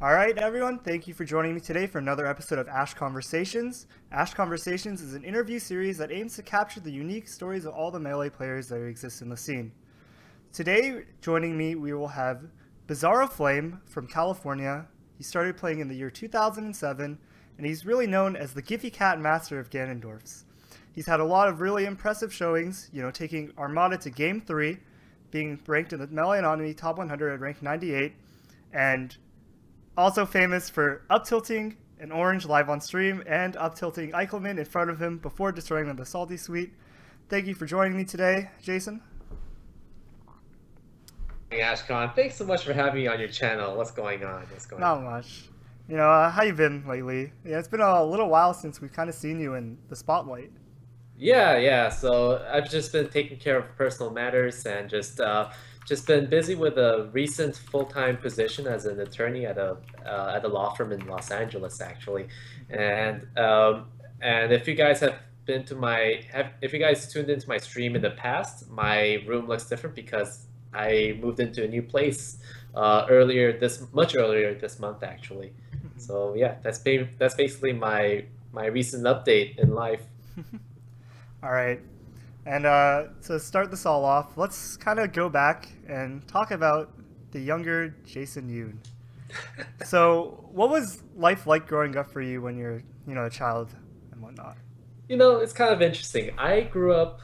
All right, everyone, thank you for joining me today for another episode of Ashkonversations. Ash Conversations is an interview series that aims to capture the unique stories of all the Melee players that exist in the scene. Today, joining me, we will have Bizzarro Flame from California. He started playing in the year 2007, and he's really known as the Gfycat Master of Ganondorfs. He's had a lot of really impressive showings, you know, taking Armada to Game 3, being ranked in the Melee It On Me Top 100 at rank 98, and also famous for up tilting an orange live on stream and up tilting Eichelman in front of him before destroying the Salty Suite. Thank you for joining me today, Jason. Hey Ashkon, thanks so much for having me on your channel. What's going on? What's going Not on? much. You know, uh, how you been lately? Yeah, it's been a little while since we've kind of seen you in the spotlight. Yeah, yeah. So I've just been taking care of personal matters and just uh, just been busy with a recent full-time position as an attorney at a uh, at a law firm in Los Angeles, actually. And um, and if you guys have been to my have if you guys tuned into my stream in the past, my room looks different because I moved into a new place uh, earlier this much earlier this month actually. So yeah, that's ba- that's basically my my recent update in life. all right. And uh, to start this all off, let's kind of go back and talk about the younger Jason Yoon. so, what was life like growing up for you when you're, you know, a child and whatnot? You know, it's kind of interesting. I grew up,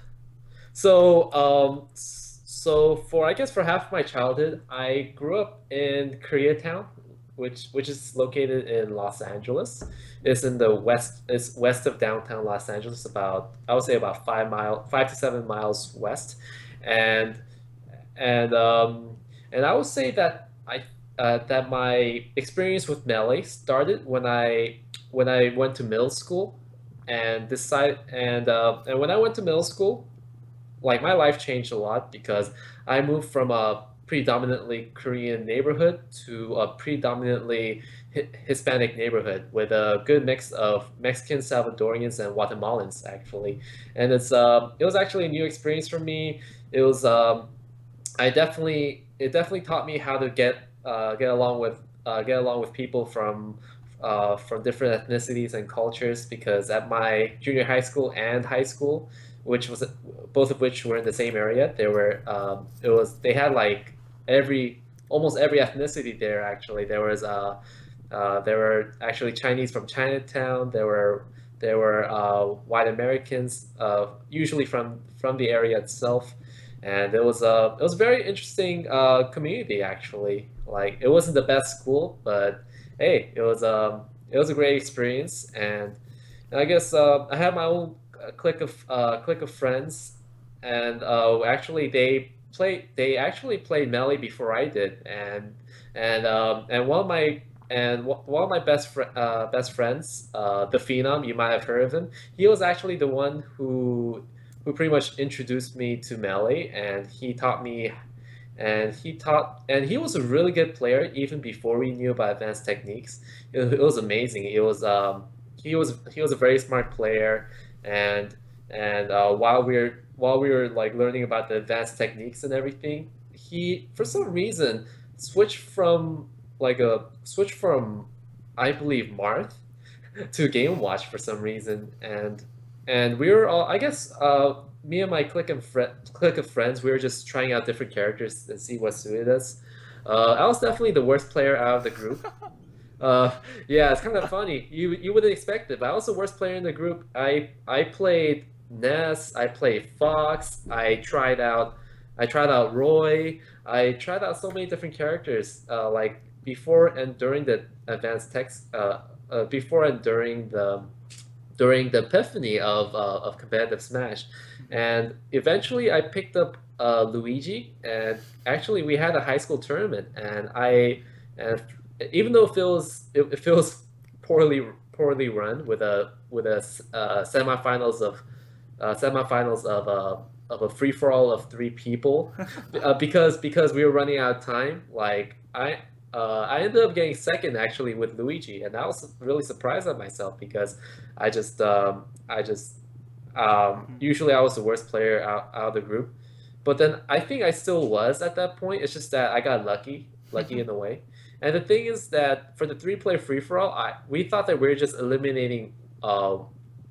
so um, so for I guess for half my childhood, I grew up in Koreatown, which which is located in Los Angeles. It's in the west. It's west of downtown Los Angeles, about I would say about five mile, five to seven miles west, and and um, and I would say that I uh, that my experience with melee started when I when I went to middle school, and decide and uh, and when I went to middle school, like my life changed a lot because I moved from a predominantly Korean neighborhood to a predominantly Hispanic neighborhood with a good mix of Mexican, Salvadorians, and Guatemalans actually. And it's um, it was actually a new experience for me. It was um, I definitely it definitely taught me how to get uh, get along with uh, get along with people from uh, from different ethnicities and cultures because at my junior high school and high school, which was both of which were in the same area, there were um, it was they had like every almost every ethnicity there actually. There was uh, uh, there were actually Chinese from Chinatown. There were there were uh, white Americans, uh, usually from from the area itself, and it was a it was a very interesting uh, community actually. Like it wasn't the best school, but hey, it was um it was a great experience, and, and I guess uh, I had my own clique of uh, clique of friends, and uh, actually they they actually played melee before I did, and and um, and one of my and one of my best fr- uh, best friends, uh, the Phenom, you might have heard of him. He was actually the one who who pretty much introduced me to melee, and he taught me, and he taught, and he was a really good player even before we knew about advanced techniques. It, it was amazing. It was um, he was he was a very smart player, and and uh, while we we're while we were like learning about the advanced techniques and everything, he for some reason switched from like a switch from I believe Marth to Game Watch for some reason, and and we were all I guess uh, me and my clique of fr- clique of friends we were just trying out different characters and see what suited us. Uh, I was definitely the worst player out of the group. Uh, yeah, it's kind of funny. You you wouldn't expect it, but I was the worst player in the group. I I played Ness. I played Fox. I tried out I tried out Roy. I tried out so many different characters. Uh, like before and during the advanced text, uh, uh, before and during the during the epiphany of uh, of competitive Smash, and eventually I picked up uh, Luigi, and actually we had a high school tournament, and I and even though it feels it, it feels poorly poorly run with a with a uh, semifinals of uh, semifinals of a of a free for all of three people, uh, because because we were running out of time. Like I uh, I ended up getting second actually with Luigi, and I was really surprised at myself because I just um, I just um, usually I was the worst player out, out of the group, but then I think I still was at that point. It's just that I got lucky, lucky in a way, And the thing is that for the three player free for all, I we thought that we were just eliminating uh,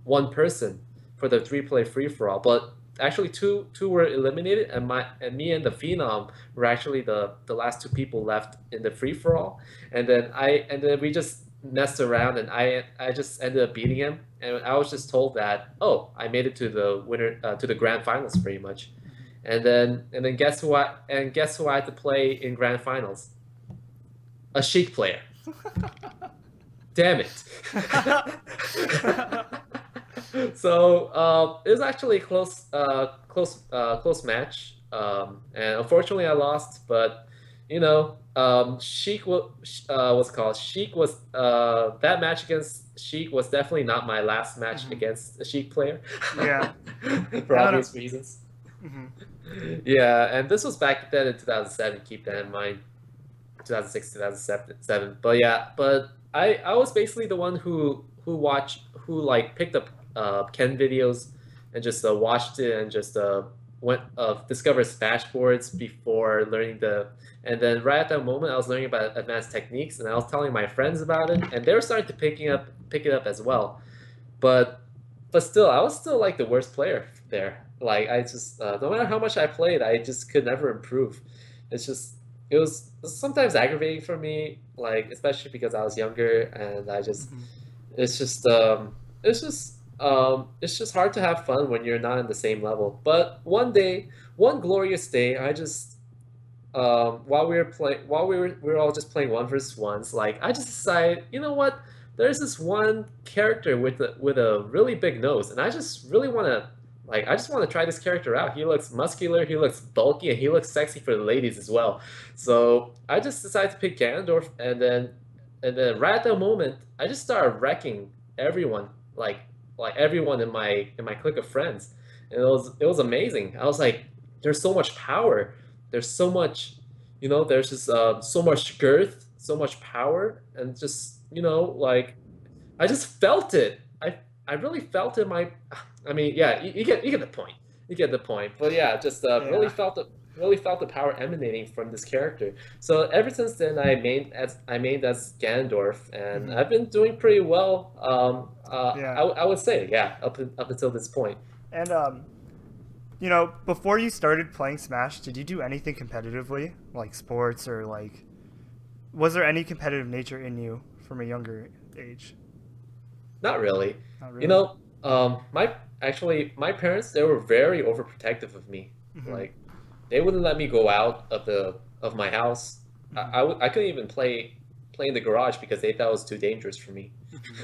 one person for the three player free for all, but actually two two were eliminated, and my and me and the Phenom were actually the the last two people left in the free for all, and then I and then we just messed around and I I just ended up beating him. And I was just told that oh I made it to the winner uh, to the grand finals pretty much. And then and then guess who I and guess who I had to play in grand finals? A Sheik player. Damn it so uh, it was actually a close uh, close uh, close match um, and unfortunately I lost but you know um, Sheik was uh, what's called Sheik was uh, that match against Sheik was definitely not my last match mm-hmm. against a Sheik player. Yeah, for obvious reasons. Mm-hmm. Yeah, and this was back then in 2007. Keep that in mind. 2006, 2007. But yeah, but I I was basically the one who who watched who like picked up uh, Ken videos and just uh, watched it and just uh, went uh, discovered Smashboards before learning the and then right at that moment I was learning about advanced techniques and I was telling my friends about it and they were starting to picking up pick it up as well. But but still I was still like the worst player there. Like I just uh, no matter how much I played I just could never improve. It's just it was sometimes aggravating for me like especially because I was younger and I just mm-hmm. it's just um it's just um, it's just hard to have fun when you're not in the same level. But one day, one glorious day, I just um, while we were playing, while we were we were all just playing one versus ones, like I just decided, you know what? There's this one character with a with a really big nose, and I just really want to like I just want to try this character out. He looks muscular, he looks bulky, and he looks sexy for the ladies as well. So I just decided to pick Ganondorf, and then and then right at that moment, I just started wrecking everyone. Like like everyone in my in my clique of friends. And it was it was amazing. I was like there's so much power. There's so much you know there's just uh, so much girth so much power and just you know like i just felt it. I i really felt it my i mean yeah you, you get you get the point. You get the point. But yeah just uh, yeah. really felt it really felt the power emanating from this character. So ever since then, I made as I made as Ganondorf, and mm-hmm. I've been doing pretty well. Um, uh, yeah. I, I would say, yeah, up up until this point. And um, you know, before you started playing Smash, did you do anything competitively, like sports or like? Was there any competitive nature in you from a younger age? Not really. Not really. You know, um, my actually my parents they were very overprotective of me. Mm-hmm. Like they wouldn't let me go out of the of my house. I, I, w- I couldn't even play play in the garage because they thought it was too dangerous for me.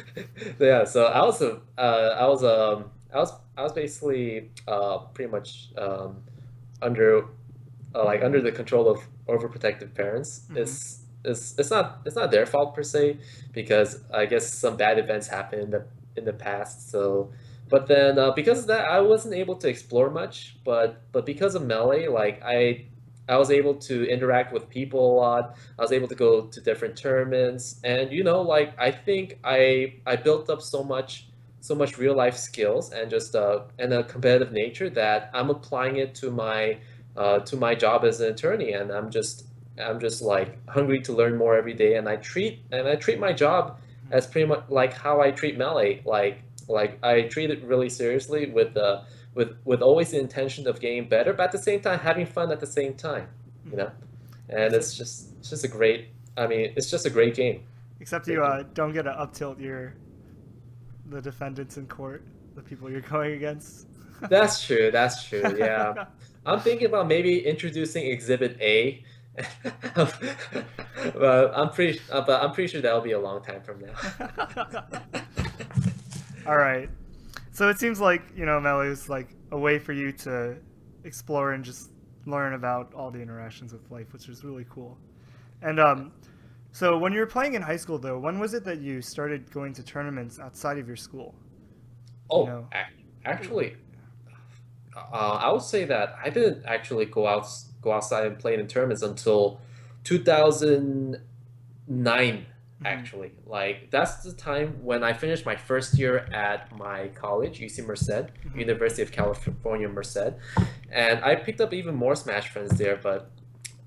yeah, so I was a, uh, I was um I was I was basically uh pretty much um under uh, like under the control of overprotective parents. Mm-hmm. It's it's it's not it's not their fault per se because I guess some bad events happened in the in the past. So but then uh, because of that, I wasn't able to explore much. But but because of melee, like I I was able to interact with people a lot. I was able to go to different tournaments, and you know, like I think I I built up so much so much real life skills and just uh, and a competitive nature that I'm applying it to my uh, to my job as an attorney, and I'm just I'm just like hungry to learn more every day, and I treat and I treat my job as pretty much like how I treat melee, like like I treat it really seriously with uh, with with always the intention of getting better, but at the same time having fun at the same time, you know. And it's just it's just a great. I mean, it's just a great game. Except you uh, don't get to up tilt your the defendants in court, the people you're going against. that's true. That's true. Yeah, I'm thinking about maybe introducing Exhibit A. but I'm pretty, uh, but I'm pretty sure that'll be a long time from now. All right. So it seems like you know melee is like a way for you to explore and just learn about all the interactions with life, which is really cool. And um, so when you were playing in high school, though, when was it that you started going to tournaments outside of your school? Oh, you know? actually, uh, I would say that I didn't actually go out go outside and play in tournaments until 2009 Mm-hmm. actually. Like that's the time when I finished my first year at my college, UC Merced, mm-hmm. University of California Merced, and I picked up even more Smash friends there. But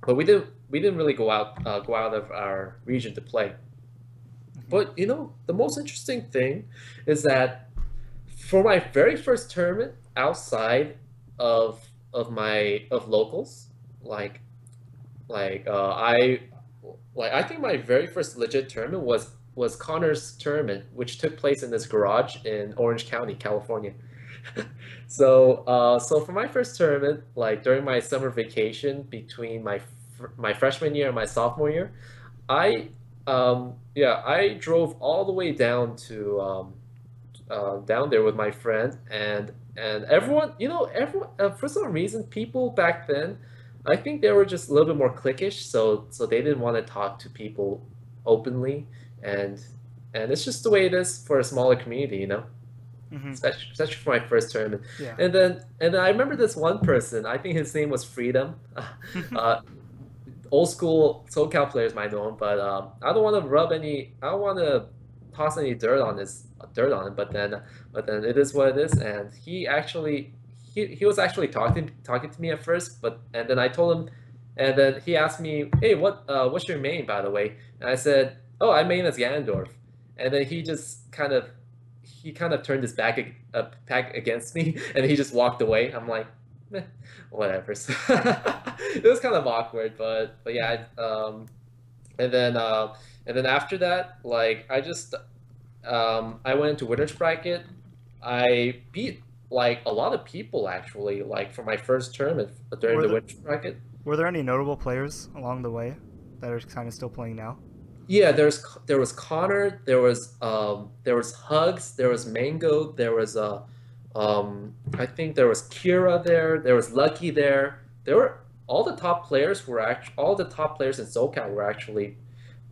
but we didn't we didn't really go out uh, go out of our region to play. But you know, the most interesting thing is that for my very first tournament outside of of my of locals, like like uh, I like I think my very first legit tournament was was Connor's tournament, which took place in this garage in Orange County, California. so uh, so for my first tournament, like during my summer vacation between my my freshman year and my sophomore year, I um, yeah I drove all the way down to um, uh, down there with my friend and and everyone you know everyone uh, for some reason people back then I think they were just a little bit more cliquish so so they didn't want to talk to people openly and and it's just the way it is for a smaller community you know hmm especially, especially for my first tournament Yeah. and then and then I remember this one person I think his name was Freedom uh, old school SoCal players might know him, but um, I don't want to rub any. I don't want to toss any dirt on this dirt on him. But then, but then it is what it is. And he actually, he, he was actually talking talking to me at first, but and then I told him, and then he asked me, hey, what uh, what's your main by the way? And I said, oh, I main as Ganondorf. And then he just kind of he kind of turned his back uh, back against me, and he just walked away. I'm like, whatever. So it was kind of awkward, but but yeah. I- Um, and then uh, and then after that, like I just um, I went into winners bracket. I beat like a lot of people actually, like for my first tournament during Were the the- winners bracket. Were there any notable players along the way that are kind of still playing now? Yeah, there's there was Connor, there was um there was Hugs, there was Mango, there was uh um I think there was Kira there, there was Lucky there. There were all the top players were actually all the top players in SoCal were actually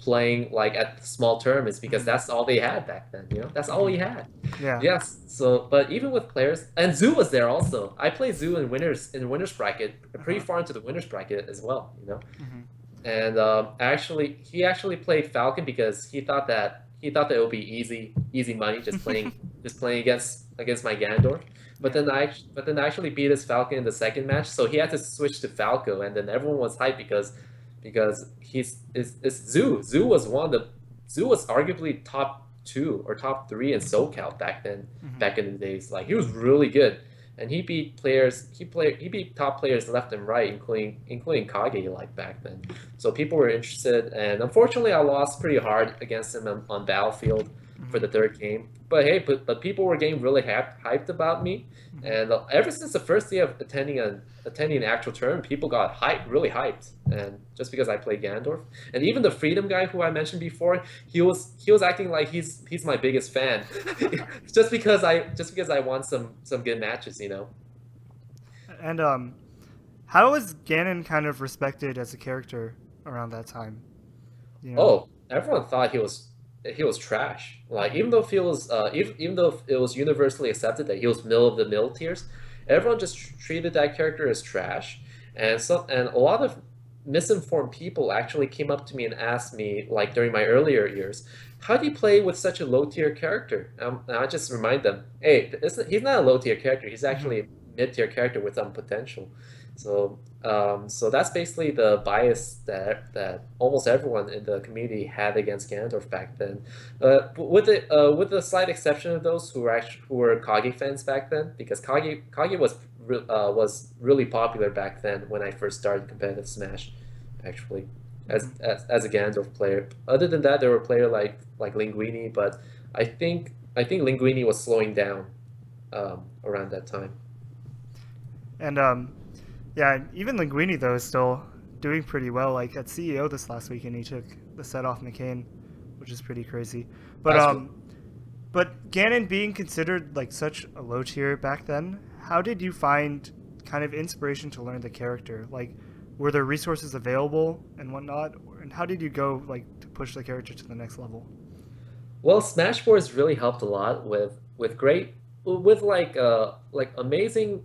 playing like at small tournaments because that's all they had back then, you know? That's all we had. Yeah. Yes. So, but even with players, and Zhu was there also. I played Zhu in winners in winners bracket, pretty Uh-huh. far into the winners bracket as well. You know hmm and um, actually he actually played Falcon because he thought that he thought that it would be easy easy money just playing just playing against against my Ganondorf. But then I but then I actually beat his Falcon in the second match, so he had to switch to Falco, and then everyone was hyped because because he's is is Zhu Zhu was one of the Zhu was arguably top two or top three in SoCal back then Mhm. back in the days. Like he was really good, and he beat players. He played. He beat top players left and right, including including Kage like back then. So people were interested, and unfortunately, I lost pretty hard against him on, on Battlefield for the third game. But hey, but, but people were getting really hyped, hyped about me, Mhm. and uh, ever since the first day of attending an attending an actual tournament, people got hyped, really hyped, and just because I played Gandorf, and even the Freedom guy who I mentioned before, he was he was acting like he's he's my biggest fan, just because I just because I won some some good matches, you know. And um, how was Ganon kind of respected as a character around that time? You know? Oh, everyone thought he was he was trash. Like even though he was uh, even, even though it was universally accepted that he was middle of the middle tiers, everyone just treated that character as trash. And so, and a lot of misinformed people actually came up to me and asked me like during my earlier years, how do you play with such a low tier character? Um, and I just remind them, hey, he's not a low tier character. He's actually a mid tier character with some potential. So um, so that's basically the bias that that almost everyone in the community had against Ganondorf back then, uh, with the uh, with the slight exception of those who were actually who were Kage fans back then, because Kage Kage was re- uh, was really popular back then when I first started competitive Smash, actually, as as, as a Ganondorf player. Other than that, there were players like like Linguini, but I think I think Linguini was slowing down um, around that time. And um, yeah, even Linguini though is still doing pretty well. Like at CEO this last weekend, he took the set off McCain, which is pretty crazy. But That's um, but Ganon being considered like such a low tier back then, how did you find kind of inspiration to learn the character? Like, were there resources available and whatnot? And how did you go like to push the character to the next level? Well, Smash Bros really helped a lot with with great with like uh like amazing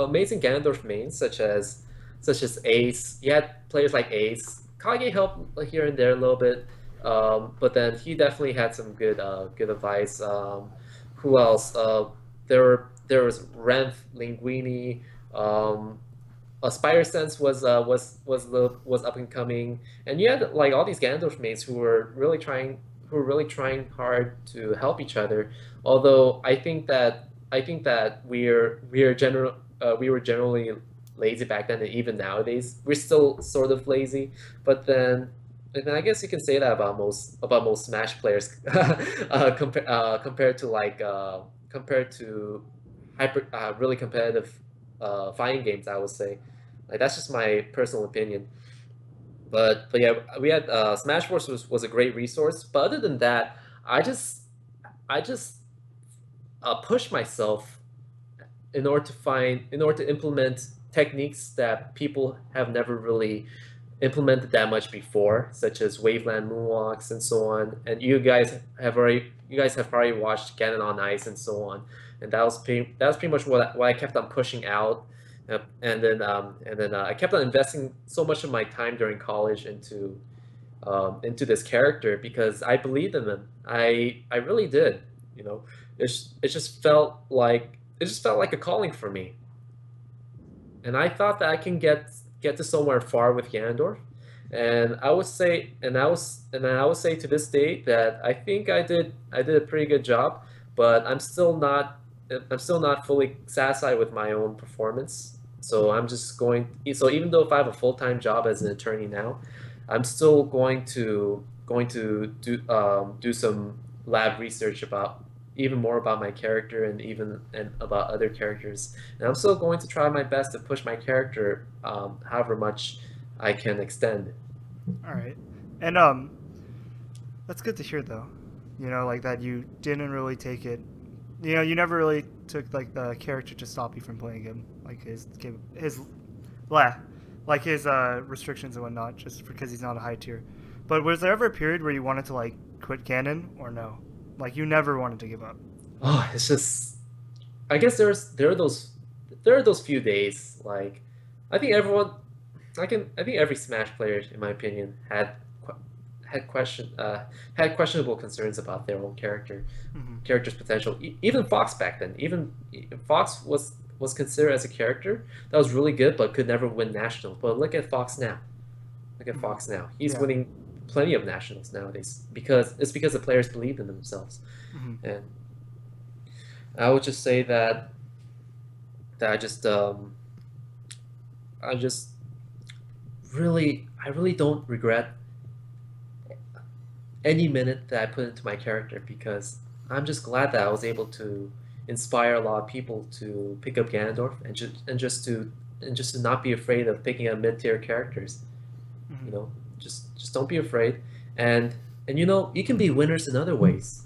amazing Ganondorf mains such as such as Ace. You had players like Ace. Kage helped here and there a little bit, um, but then he definitely had some good uh good advice. Um, who else? Uh, there were there was Renth, Linguini, um, uh, Spider Sense was uh, was was the was up and coming, and you had like all these Ganondorf mates who were really trying who were really trying hard to help each other. Although I think that I think that we're we're general uh, we were generally lazy back then, and even nowadays we're still sort of lazy. But then and I guess you can say that about most about most Smash players, uh, compared uh, compared to like uh, compared to hyper uh, really competitive uh, fighting games. I would say, like that's just my personal opinion. But but yeah, we had uh, Smash Force was, was a great resource. But other than that, I just I just uh, push myself in order to find in order to implement techniques that people have never really implemented that much before, such as waveland moonwalks and so on. And you guys have already you guys have probably watched Ganon on Ice and so on. And that was pretty, that was pretty much what I, what I kept on pushing out. And then um, and then uh, I kept on investing so much of my time during college into um, into this character because I believed in them. I I really did. You know, it's it just felt like it just felt like a calling for me. And I thought that I can get get to somewhere far with Ganondorf. And I would say, and I was, and I would say to this day that I think I did, I did a pretty good job, but I'm still not, I'm still not fully satisfied with my own performance. So I'm just going. So even though if I have a full time job as an attorney now, I'm still going to going to do um, do some lab research about even more about my character and even and about other characters. And I'm still going to try my best to push my character um, however much I can extend. All right, and um, that's good to hear though. You know, like that you didn't really take it. You know, you never really took like the character to stop you from playing him, like his his, blah, like his uh, restrictions and whatnot, just because he's not a high tier. But was there ever a period where you wanted to like quit Ganon or no? Like you never wanted to give up. Oh, it's just. I guess there's there are those there are those few days like I think everyone I can I think every Smash player in my opinion had had question uh, had questionable concerns about their own character mm-hmm. character's potential. E- even Fox back then, even Fox was was considered as a character that was really good but could never win nationals. But look at Fox now. Look at mm-hmm. Fox now. He's yeah. winning plenty of nationals nowadays because it's because the players believe in themselves, mm-hmm. and I would just say that that I just um, I just really I really don't regret any minute that I put into my character because I'm just glad that I was able to inspire a lot of people to pick up Ganondorf and just and just to and just to not be afraid of picking up mid tier characters. Mm-hmm. You know, don't be afraid, and and you know you can be winners in other ways.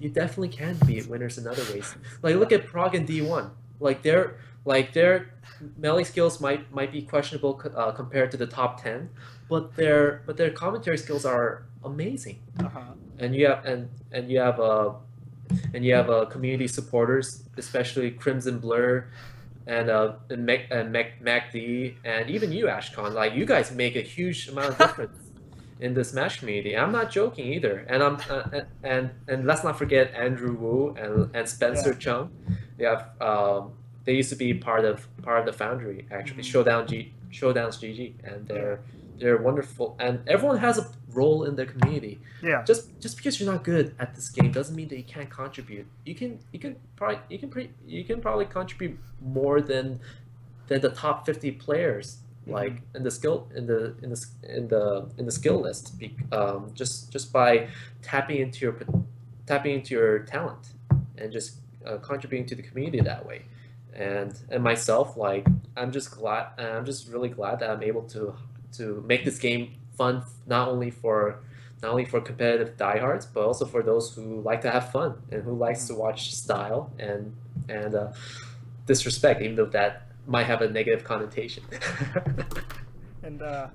You definitely can be winners in other ways. Like look at Prog and D1. Like their like their melee skills might might be questionable uh, compared to the top ten, but their but their commentary skills are amazing. Uh-huh. And you have and and you have a uh, and you have uh, community supporters, especially Crimson Blur and uh and Mac and Mac MacD and even you Ashkon, like you guys make a huge amount of difference in the Smash community. I'm not joking either. And I'm uh, and and let's not forget Andrew Wu and and Spencer yeah. Chung. They have um they used to be part of part of the Foundry actually mm-hmm. Showdown G Showdowns GG and they're they're wonderful and everyone has a role in the community. Yeah. Just just because you're not good at this game doesn't mean that you can't contribute. You can you can probably you can pre, you can probably contribute more than than the top 50 players. Like in the skill in the in the in the in the skill list um, just just by tapping into your tapping into your talent and just uh, contributing to the community that way. And and myself like i'm just glad i'm just really glad that i'm able to to make this game fun not only for not only for competitive diehards, but also for those who like to have fun and who likes to watch style and and uh, disrespect, even though that might have a negative connotation. and uh,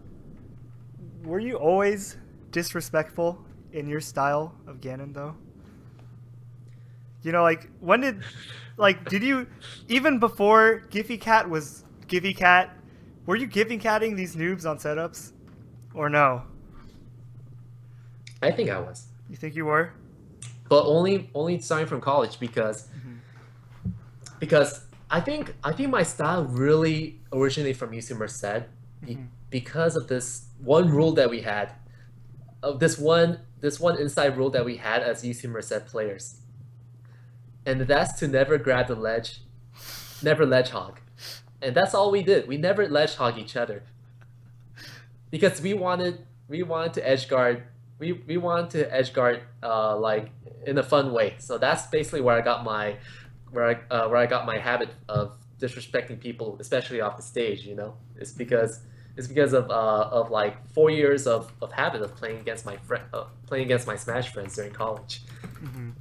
were you always disrespectful in your style of Ganon, though? You know, like when did, like, did you even before Gfycat was Gfycat? Were you giving catting these noobs on setups? or no? I think I was. You think you were? But only only starting from college because mm-hmm. because I think I think my style really originated from UC Merced Mhm. because of this one rule that we had, of this one this one inside rule that we had as UC Merced players, and that's to never grab the ledge, never ledge hog, and that's all we did. We never ledge hog each other because we wanted we wanted to edge guard we we wanted to edge guard uh like in a fun way. So that's basically where I got my where I uh, where I got my habit of disrespecting people, especially off the stage. You know, it's because it's because of uh of like four years of, of habit of playing against my friend uh, playing against my Smash friends during college. hmm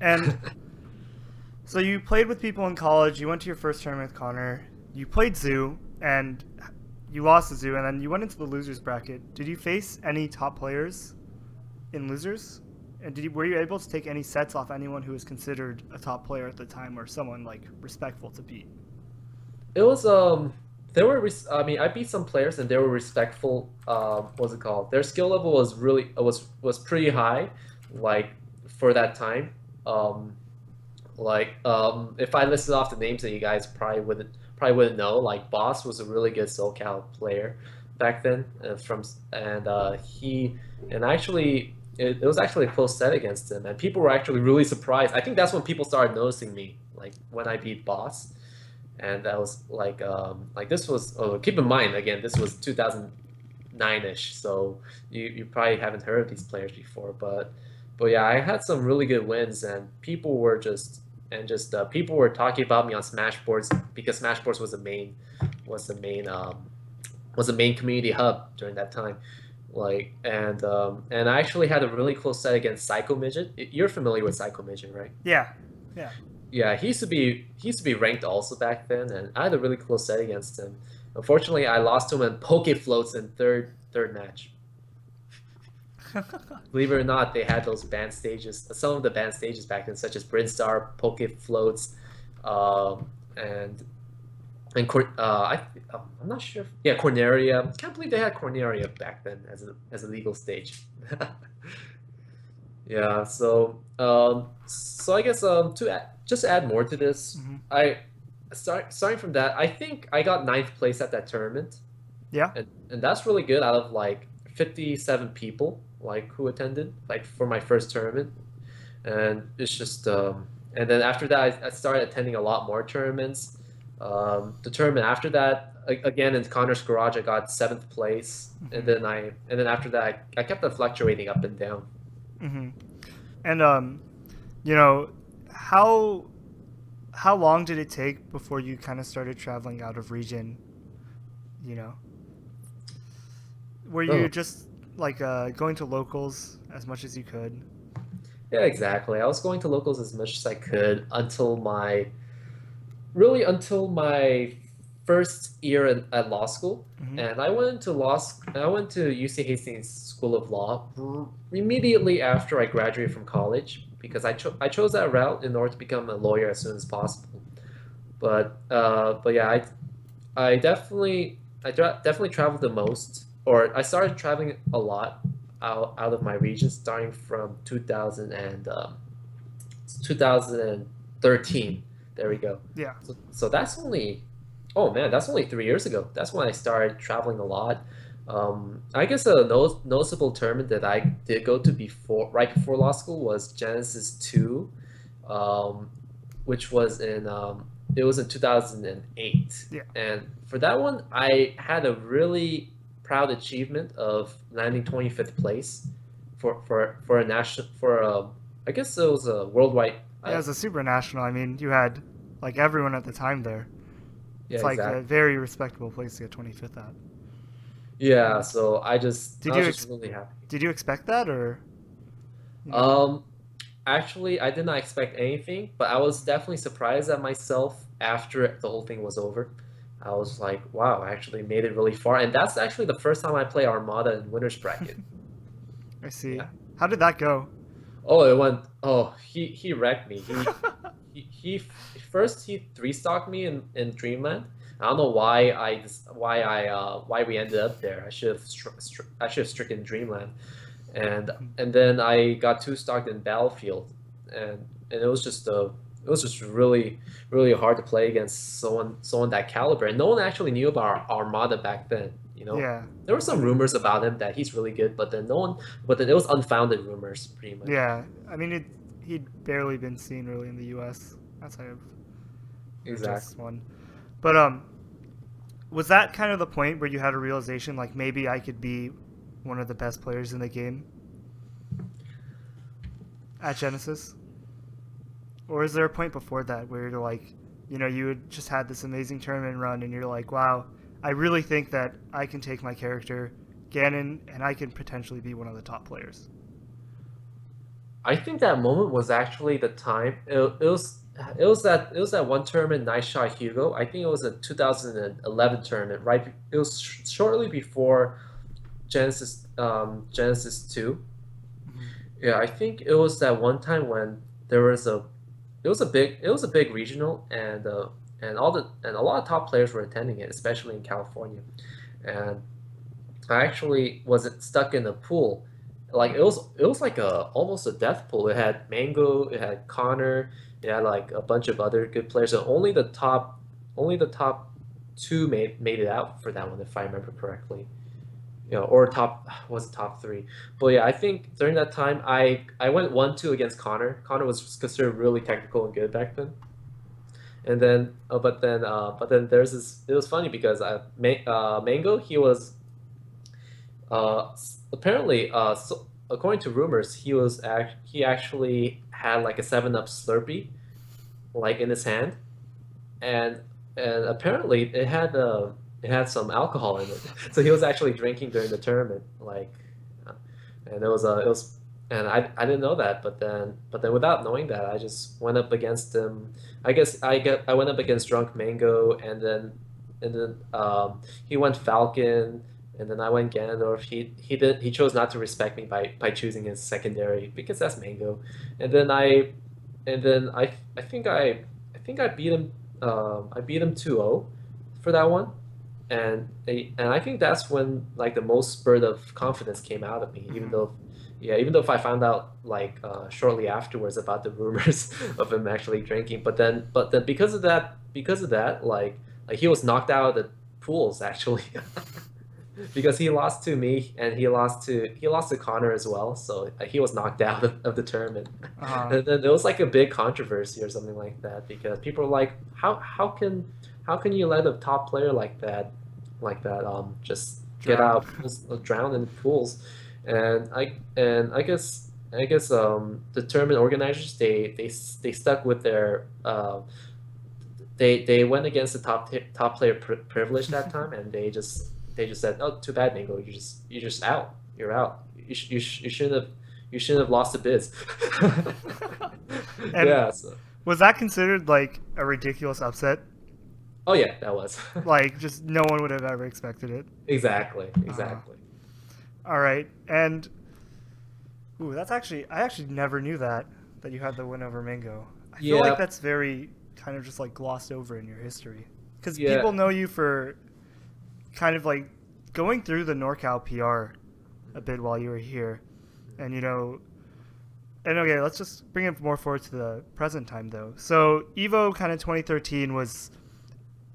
And so you played with people in college. You went to your first tournament with Connor. You played Zhu, and you lost to Zhu, and then you went into the losers bracket. Did you face any top players in losers? And did you, were you able to take any sets off anyone who was considered a top player at the time, or someone like respectful to beat? It was um there were res- I mean I beat some players and they were respectful. Um, what's it called? Their skill level was really was was pretty high, like for that time. Um, like um, if I listed off the names that you guys probably wouldn't probably wouldn't know. Like Boss was a really good SoCal player back then uh, from and uh, he and actually it, it was actually a close set against him and people were actually really surprised. I think that's when people started noticing me like when I beat Boss and that was like um, like this was oh, keep in mind again this was 2009ish so you, you probably haven't heard of these players before but but yeah I had some really good wins and people were just and just uh, people were talking about me on Smashboards because Smashboards was the main was the main um, was the main community hub during that time like and um, and I actually had a really close set against Psycho Midget you're familiar with Psycho Midget right Yeah, yeah, yeah. he used to be he used to be ranked also back then, and I had a really close set against him. Unfortunately, I lost to him in Poke Floats in third third match. Believe it or not, they had those banned stages, some of the banned stages back then, such as Brinstar, Poke Floats, um, and and Cor- uh, I I'm not sure. If, yeah, Corneria. Can't believe they had Corneria back then as a as a legal stage. yeah. So um, so I guess um to add, just to add more to this, Mhm. I start starting from that. I think I got ninth place at that tournament. Yeah. And and that's really good out of like fifty seven people like who attended like for my first tournament, and it's just um and then after that I, I started attending a lot more tournaments. Um, the tournament after that again in Connor's garage I got seventh place, Mhm. and then I and then after that I, I kept on fluctuating up and down. hmm And um, you know, how how long did it take before you kind of started traveling out of region? You know, were you Oh. just like uh, going to locals as much as you could? Yeah, exactly. I was going to locals as much as I could until my, really until my first year at, at law school, Mhm. and I went to law. I went to UC Hastings School of Law immediately after I graduated from college because I cho- I chose that route in order to become a lawyer as soon as possible. But uh, but yeah, I I definitely I dra- definitely traveled the most, or I started traveling a lot out, out of my region starting from 2000 and um, 2013 there we go Yeah. so, so that's only oh man that's only three years ago that's when i started traveling a lot um, i guess a no- noticeable tournament that i did go to before right before law school was genesis 2 um, which was in um, it was in 2008 Yeah. and for that one i had a really proud achievement of landing 25th place for for for a national for a I guess it was a worldwide. Yeah, as a super national, I mean, you had like everyone at the time there. yeah, It's like exactly. a very respectable place to get 25th at. yeah. So I just Did I was you just really happy. Did you expect that or? you know? Um, actually, I did not expect anything, but I was definitely surprised at myself after the whole thing was over. I was like, wow, I actually made it really far, and that's actually the first time I play Armada in winners bracket. I see. yeah. How did that go? Oh, it went. Oh, he he wrecked me. He he, he first he three stocked me in, in Dreamland. I don't know why I why I uh, why we ended up there. I should have I should have stricken Dreamland, and and then I got two stocked in Battlefield, and and it was just a it was just really really hard to play against someone someone that caliber. And no one actually knew about Armada back then. Know, Yeah. there were some rumors about him that he's really good, but then no one, but then it was unfounded rumors pretty much. Yeah. I mean, it, he'd barely been seen really in the U.S. outside of exactly. just one. But um, was that kind of the point where you had a realization like maybe I could be one of the best players in the game at Genesis? Or is there a point before that where you're like, you know, you had just had this amazing tournament run and you're like, wow, I really think that I can take my character, Ganon, and I can potentially be one of the top players. I think that moment was actually the time. It, it was it was that it was that one tournament, Nice Shot Hugo. I think it was a 2011 tournament, right? It was sh- shortly before Genesis um, Genesis 2 Yeah, I think it was that one time when there was a it was a big it was a big regional and uh, and all the and a lot of top players were attending it, especially in California. And I actually was it stuck in a pool. Like it was it was like a almost a death pool. It had Mango, it had Connor, it had like a bunch of other good players. And only the top only the top two made made it out for that one if I remember correctly. You know, or top was top three? But yeah, I think during that time I I went one two against Connor. Connor was considered really technical and good back then. And then, uh, but then, uh, but then there's this. It was funny because I, uh, Mango he was, uh, apparently, uh, so, according to rumors, he was act he actually had like a Seven Up Slurpee, like in his hand, and and apparently it had uh, it had some alcohol in it. So he was actually drinking during the tournament, like, uh, and it was uh, it was, and I I didn't know that, but then but then without knowing that, I just went up against him. I guess I get I went up against Drunk Mango, and then and then um, he went Falcon, and then I went Ganondorf. He he did he chose not to respect me by by choosing his secondary because that's Mango, and then I and then I I think I I think I beat him um, I beat him 2-0 for that one, and and I think that's when like the most spurt of confidence came out of me, even Mhm. though yeah, even though if I found out like uh, shortly afterwards about the rumors of him actually drinking, but then but then because of that because of that like like he was knocked out of the pools actually. Because he lost to me and he lost to he lost to Connor as well, so he was knocked out of, of the tournament. Uh, And then there was like a big controversy or something like that because people were like, how how can how can you let a top player like that like that um just get out uh, drown in pools, and I and I guess I guess um the tournament organizers they they they stuck with their uh, they they went against the top t- top player pri privilege that time and they just they just said oh too bad Mingo you just you just out. You're out. You, sh- you, sh- you shouldn't have you shouldn't have lost the bids yeah so. was that considered like a ridiculous upset? oh yeah that was. Like, just no one would have ever expected it. exactly exactly All right, and ooh, that's actually I actually never knew that that you had the win over Mango. I feel like that's very kind of just like glossed over in your history because Yeah. people know you for kind of like going through the NorCal PR a bit while you were here, and you know. And okay, let's just bring it more forward to the present time though. So Evo kind of 2013 was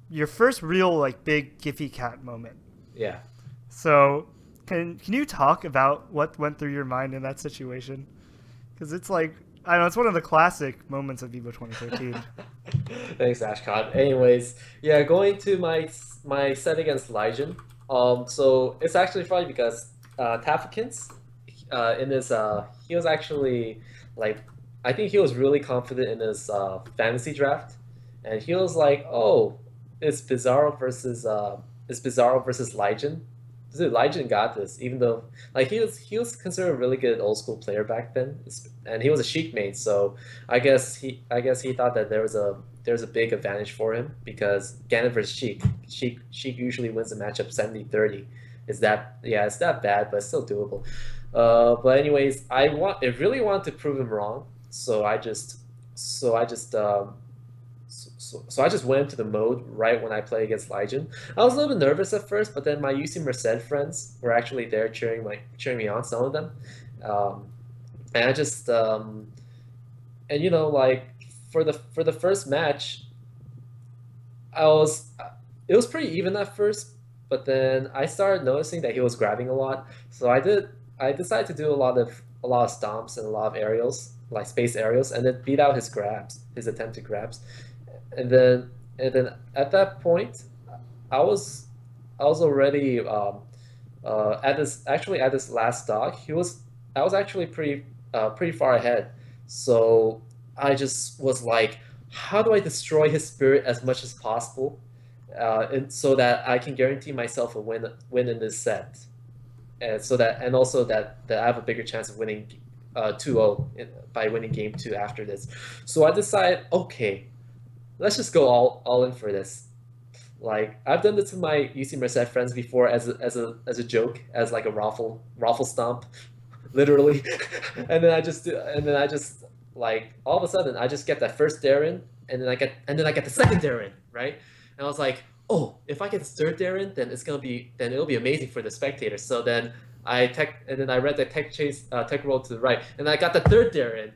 your first real like big Gfycat moment. yeah So, can can you talk about what went through your mind in that situation? Because it's like I don't know, it's one of the classic moments of Evo 2013. Thanks, Ashkon. Anyways, yeah, going to my my set against Legion. Um, so it's actually funny because uh, Tafokints, uh, in his uh, he was actually like, I think he was really confident in his uh, fantasy draft, and he was like, oh, it's Bizzarro versus uh, it's Bizzarro versus Legion. Dude, Legion got this, even though like he was he was considered a really good old school player back then, and he was a Sheik mate, so I guess he I guess he thought that there was a there's a big advantage for him because Ganon versus Sheik. Sheik Sheik usually wins the matchup 70-30. Is that yeah, it's that bad, but it's still doable. Uh, but anyways, I want I really want to prove him wrong, so I just so I just um, so, so, I just went into the mode right when I play against Legion. I was a little bit nervous at first, but then my UC Merced friends were actually there cheering my cheering me on. Some of them, um, and I just um, and you know like for the for the first match, I was it was pretty even at first, but then I started noticing that he was grabbing a lot. So I did I decided to do a lot of a lot of stomps and a lot of aerials, like space aerials, and then beat out his grabs, his attempted grabs. And then and then at that point, I was I was already um, uh, at this actually at this last stock. He was I was actually pretty uh, pretty far ahead. So I just was like, how do I destroy his spirit as much as possible? uh, and so that I can guarantee myself a win win in this set, and so that and also that that I have a bigger chance of winning uh, 2-0 by winning game two after this. So I decided, okay, let's just go all all in for this. Like I've done this to my UC Merced friends before as a, as a as a joke, as like a raffle raffle stomp, literally, and then I just and then I just like all of a sudden I just get that first dare in, and then I get and then I get the second dare in, right? And I was like, oh, if I get the third dair in, then it's gonna be then it'll be amazing for the spectators. So then I tech and then I read the tech chase uh, tech roll to the right, and I got the third dair in,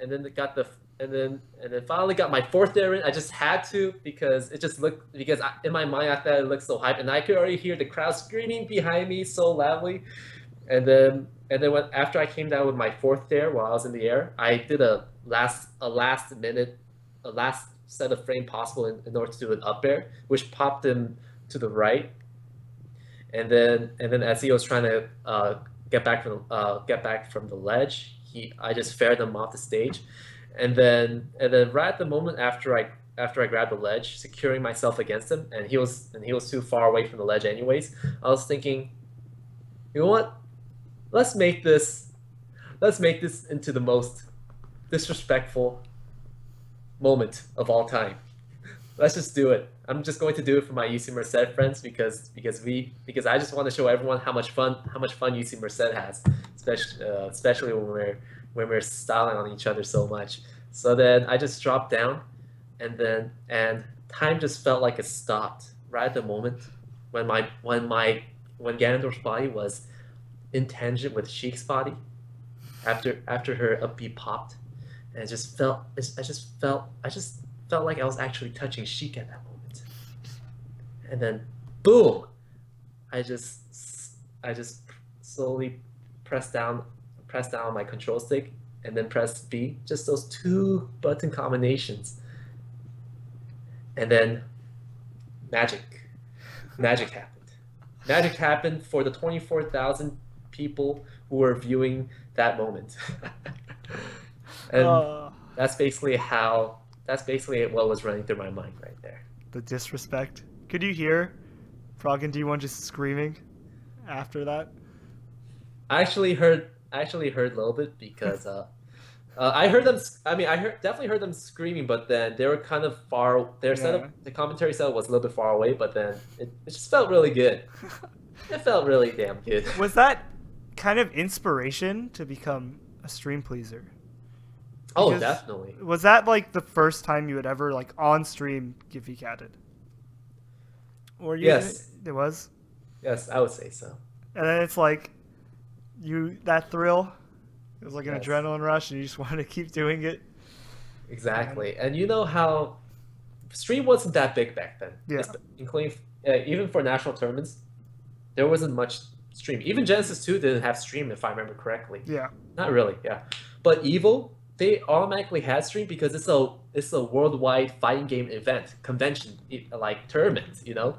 and then got the and then and then finally got my fourth dair in. I just had to because it just looked because I, in my mind I thought it looked so hype, and I could already hear the crowd screaming behind me so loudly. And then and then when after I came down with my fourth dare while I was in the air, I did a last a last minute a last set of frame possible in, in order to do an up air, which popped him to the right. And then and then as he was trying to uh, get back from uh, get back from the ledge, he I just fared him off the stage. And then and then right at the moment after I after I grabbed the ledge, securing myself against him, and he was and he was too far away from the ledge anyways. I was thinking, you know what? Let's make this let's make this into the most disrespectful moment of all time. Let's just do it. I'm just going to do it for my UC Merced friends because because we because I just want to show everyone how much fun how much fun UC Merced has, especially uh, especially when we're when we're styling on each other so much. So then I just dropped down, and then and time just felt like it stopped right at the moment when my when my when Ganondorf's body was in tangent with Sheik's body after after her up B popped and it just felt I just felt I just felt like I was actually touching Sheik at that moment. And then boom, I just I just slowly pressed down press down my control stick and then press B, just those two button combinations. And then magic. Magic happened. Magic happened for the 24,000 people who were viewing that moment. and uh, that's basically how that's basically what was running through my mind right there. The disrespect. Could you hear Prog and D1 just screaming after that? I actually heard I actually heard a little bit because uh, uh, I heard them. I mean, I heard definitely heard them screaming, but then they were kind of far. Their yeah. setup, the commentary set was a little bit far away, but then it, it just felt really good. it felt really damn good. Was that kind of inspiration to become a stream pleaser? Oh, definitely. Was that like the first time you had ever like on stream Gfycatted? Or you, yes, it was. Yes, I would say so. And then it's like you that thrill. It was like an yes. adrenaline rush, and you just wanted to keep doing it. Exactly, and, and you know how stream wasn't that big back then. Yeah. Including uh, even for national tournaments, there wasn't much stream. Even Genesis Two didn't have stream, if I remember correctly. Yeah. Not really. Yeah. But Evo they automatically had stream because it's a it's a worldwide fighting game event convention like tournament you know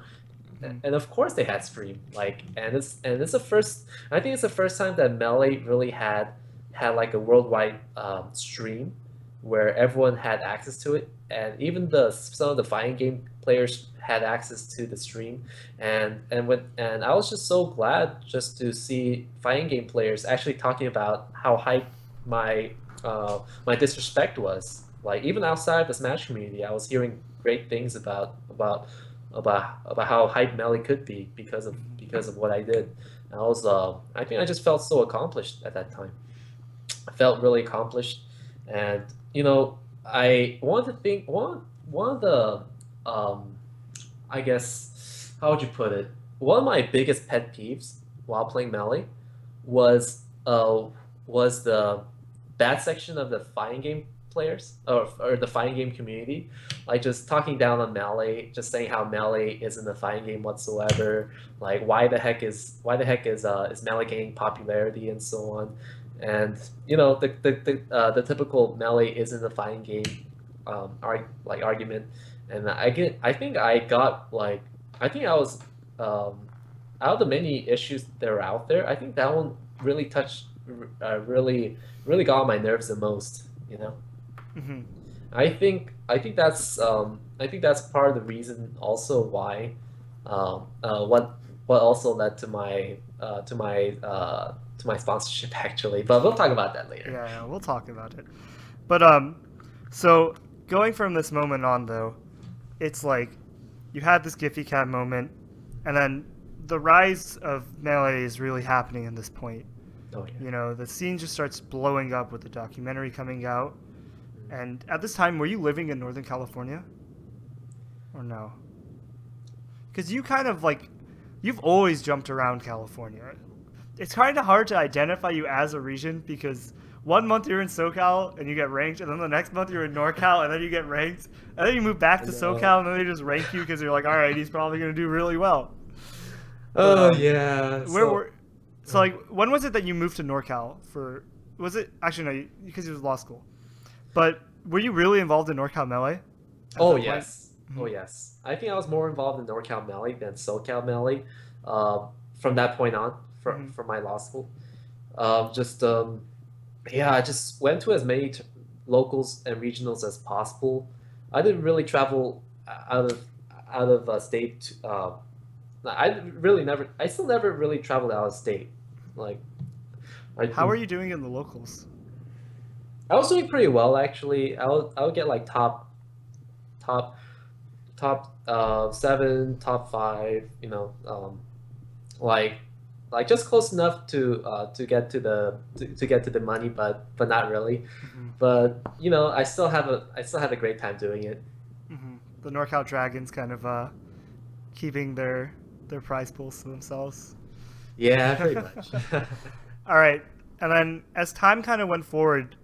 mm-hmm. and of course they had stream like and it's and it's the first i think it's the first time that melee really had had like a worldwide um, stream where everyone had access to it and even the some of the fighting game players had access to the stream and and when and i was just so glad just to see fighting game players actually talking about how hype my uh, my disrespect was. Like even outside the Smash community, I was hearing great things about about about about how hype Melee could be because of because of what I did. I was uh, I think I just felt so accomplished at that time. I felt really accomplished, and you know I one of the thing one one of the um, I guess how would you put it? One of my biggest pet peeves while playing Melee was uh was the bad section of the fighting game players or, or the fighting game community, like just talking down on melee, just saying how melee isn't a fighting game whatsoever. Like why the heck is why the heck is uh, is melee gaining popularity and so on, and you know the the the, uh, the typical melee isn't a fighting game, um, arg- like argument, and I get I think I got like I think I was um, out of the many issues that are out there, I think that one really touched, uh, really, really got on my nerves the most. You know, hmm I think I think that's um, I think that's part of the reason also why, um, uh, what what also led to my uh, to my uh, to my sponsorship actually. But we'll talk about that later. Yeah, yeah, we'll talk about it. But um, so going from this moment on though, it's like you had this Gfycat moment, and then the rise of melee is really happening at this point. Oh yeah. You know, the scene just starts blowing up with the documentary coming out. And at this time, were you living in Northern California? Or no? Because you kind of like, you've always jumped around California. It's kind of hard to identify you as a region because one month you're in SoCal and you get ranked, and then the next month you're in NorCal and then you get ranked, and then you move back to SoCal and then they just rank you because you're like, all right, he's probably going to do really well. Oh um, yeah. Where so- were so like when was it that you moved to NorCal for? Was it actually no? you- Because it was law school, but were you really involved in NorCal Melee? Oh yes. Oh Mhm. yes. I think I was more involved in NorCal Melee than SoCal Melee uh, from that point on from Mhm. from my law school. Um, just um, yeah, I just went to as many t- locals and regionals as possible. I didn't really travel out of out of uh, state. To, uh, I really never. I still never really traveled out of state. Like, I, How are you doing in the locals? I was doing pretty well actually. I would I would get like top, top, top uh seven, top five. You know, um, like like just close enough to uh to get to the to, to get to the money, but but not really. Mhm, But you know, I still have a I still have a great time doing it. mhm. The NorCal Dragons kind of uh, keeping their their prize pools to themselves. Yeah, pretty much. All right, and then as time kind of went forward,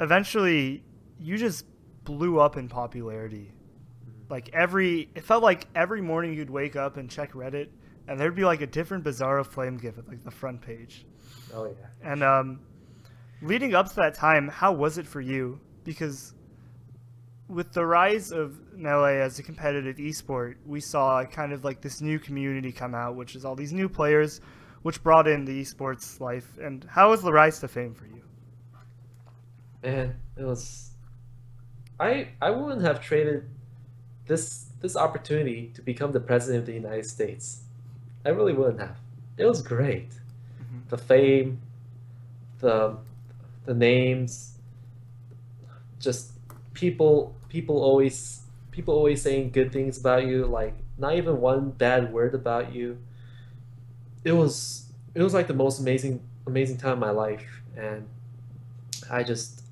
eventually you just blew up in popularity. Like every, it felt like every morning you'd wake up and check Reddit, and there'd be like a different Bizzarro Flame gift at like the front page. oh yeah. And um, leading up to that time, how was it for you? Because with the rise of Melee as a competitive esport, we saw kind of like this new community come out, which is all these new players, which brought in the esports life. And how was the rise to fame for you? Man, it was. I I wouldn't have traded this this opportunity to become the president of the United States. I really wouldn't have. It was great. Mhm. The fame, the the names, just people people always people always saying good things about you, like not even one bad word about you. It was it was like the most amazing amazing time of my life and I just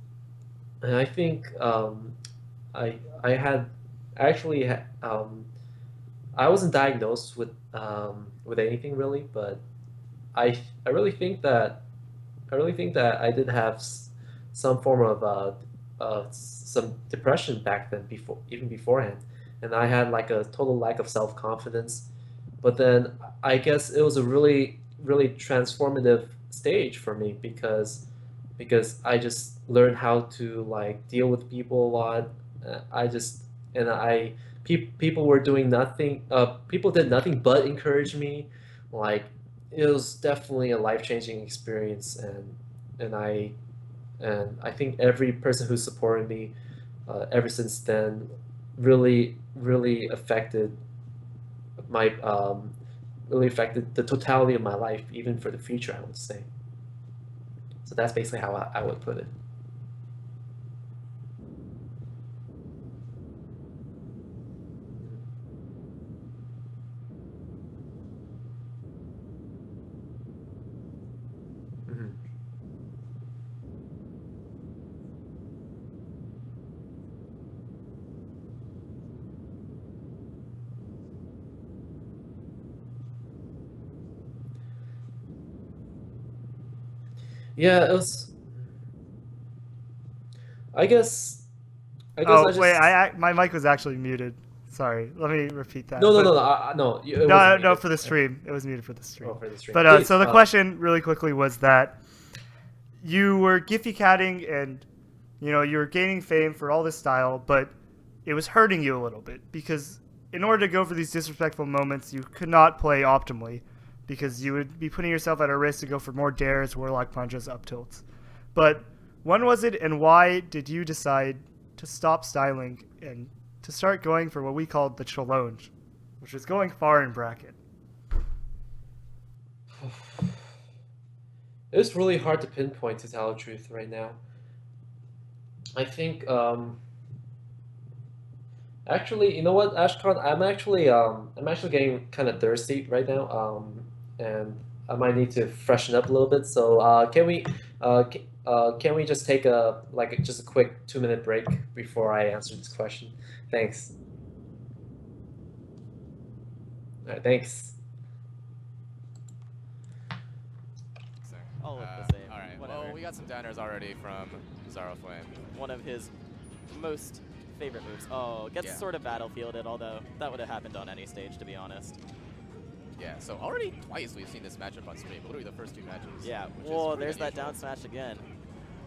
and I think um, I I had actually um, I wasn't diagnosed with um, with anything really, but I I really think that I really think that I did have some form of uh, uh, some depression back then before even beforehand, and I had like a total lack of self confidence. But then I guess it was a really really transformative stage for me because because I just learned how to like deal with people a lot. Uh, I just and I pe- people were doing nothing. Uh, people did nothing but encourage me. Like it was definitely a life changing experience, and and I and I think every person who supported me uh, ever since then really really affected my um, really affected the totality of my life, even for the future. I would say. So that's basically how I, I would put it. Yeah, it was. I guess. I guess oh I just... wait, I, I my mic was actually muted. Sorry, let me repeat that. No, no, But- no, no, I- no. it no, no, for the stream. It was muted for the stream. Oh, for the stream. But uh, Please, so the uh, question, really quickly, was that you were Gfycatting and you know you were gaining fame for all this style, but it was hurting you a little bit because in order to go for these disrespectful moments, you could not play optimally because you would be putting yourself at a risk to go for more dares, warlock punches, up tilts. But when was it, and why did you decide to stop styling and to start going for what we called the challenge, which is going far in bracket? It's really hard to pinpoint to tell the truth right now. I think um actually you know what Ashkon I'm actually um I'm actually getting kind of thirsty right now um and I might need to freshen up a little bit so uh can we uh ca- uh can we just take a like just a quick two minute break before I answer this question thanks all right thanks So, I'll look uh, the same, All right. whatever. Well, we got some downers already from Bizzarro Flame. One of his most favorite moves. Oh, gets Yeah. sort of battlefielded, although that would have happened on any stage, to be honest. Yeah. So already twice we've seen this matchup on stream. Literally the first two matches. Yeah. which is Whoa, pretty there's that down smash again.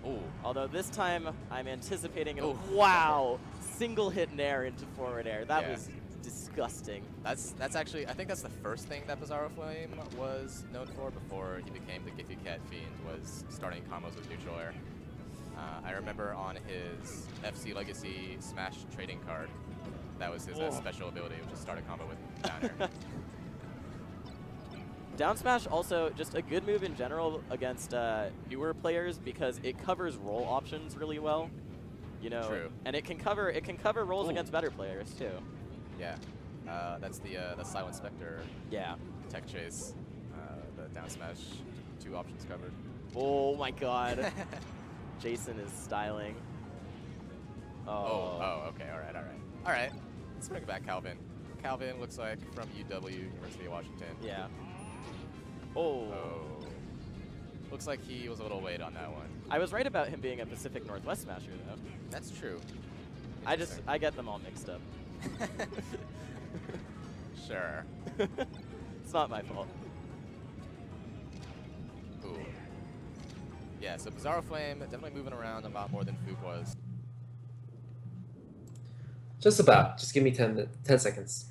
Ooh. Although this time I'm anticipating a Ooh. wow single hit nair into forward air. That Yeah. was disgusting. That's that's actually I think that's the first thing that Bizzarro Flame was known for before he became the Gfycat Fiend was starting combos with neutral air. Uh, I remember on his FC Legacy Smash trading card, that was his uh, special ability, which is start a combo with down air. Down smash also just a good move in general against uh, newer players because it covers roll options really well. You know, True. and it can cover it can cover rolls Ooh. against better players too. yeah. Uh, that's the uh, the Silent Spectre Yeah. tech chase. Uh, the down smash, two options covered. Oh my god. Jason is styling. Oh. Oh, oh, okay, all right, all right. All right, let's bring back Calvin. Calvin looks like from UW, University of Washington. Yeah. Oh. Oh. Looks like he was a little late on that one. I was right about him being a Pacific Northwest smasher though. That's true. I just I get them all mixed up. sure. it's not my fault. Ooh. Yeah, so Bizzarro Flame definitely moving around a lot more than Fook was. just about just give me 10 10 seconds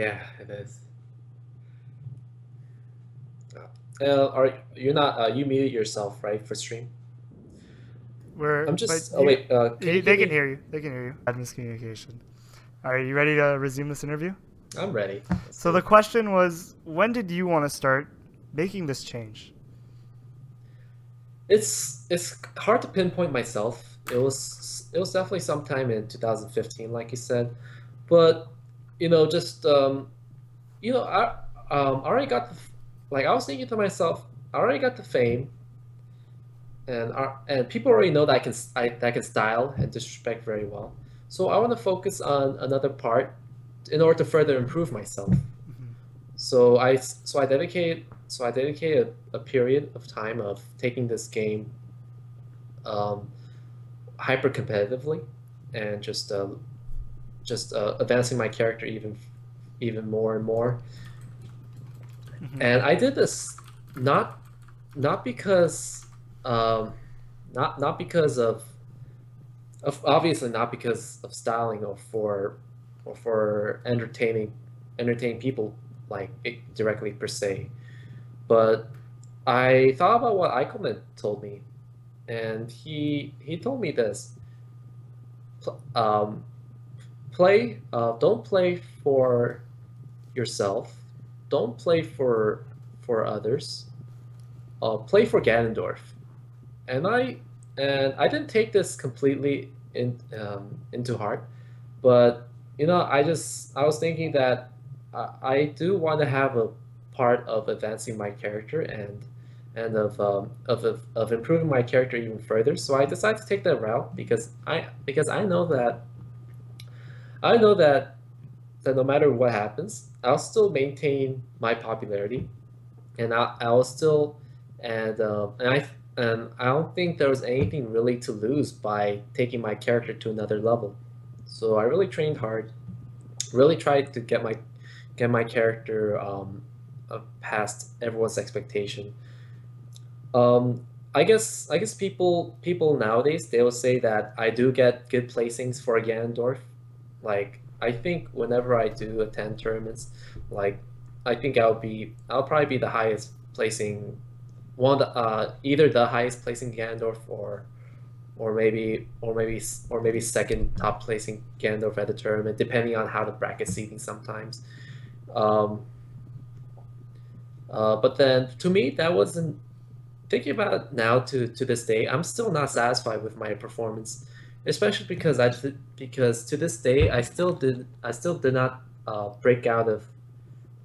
Yeah, it is. Uh, are you're not uh, you muted yourself right for stream? We're, I'm just. Oh you- wait, uh, can you- they can me? hear you. They can hear you. Bad miscommunication. Are you ready to resume this interview? I'm ready. Let's So the question was, when did you want to start making this change? It's it's hard to pinpoint myself. It was it was definitely sometime in 2015, like you said, but you know, just um, you know, I um, I already got the, like I was thinking to myself, I already got the fame, and I, and people already know that I can I, that I can style and disrespect very well. So I want to focus on another part in order to further improve myself. Mhm. So I so I dedicated so I dedicated a period of time of taking this game um, hyper competitively and just uh, just uh, advancing my character even even more and more. Mhm. And I did this not not because um, not not because of of obviously not because of styling or for or for entertaining entertaining people like it directly per se, but I thought about what Eichelman told me, and he he told me this. Um, play uh, don't play for yourself don't play for for others. Uh, play for Ganondorf, and I and I didn't take this completely in um, into heart, but you know I just I was thinking that I, I do want to have a part of advancing my character and and of, um, of of of improving my character even further. So I decided to take that route because I because I know that I know that that no matter what happens, I'll still maintain my popularity, and I I'll still and um, and I and I don't think there was anything really to lose by taking my character to another level. So I really trained hard, really tried to get my get my character um, uh, past everyone's expectation. Um, I guess I guess people people nowadays they will say that I do get good placings for Ganondorf. Like I think whenever I do attend tournaments, like I think I'll be I'll probably be the highest placing one the, uh, either the highest placing Ganondorf or or maybe or maybe or maybe second top placing Ganondorf at the tournament, depending on how the bracket seating sometimes. Um, uh, but then to me, that wasn't thinking about it now to to this day. I'm still not satisfied with my performance, especially because I did, because to this day I still did I still did not uh, break out of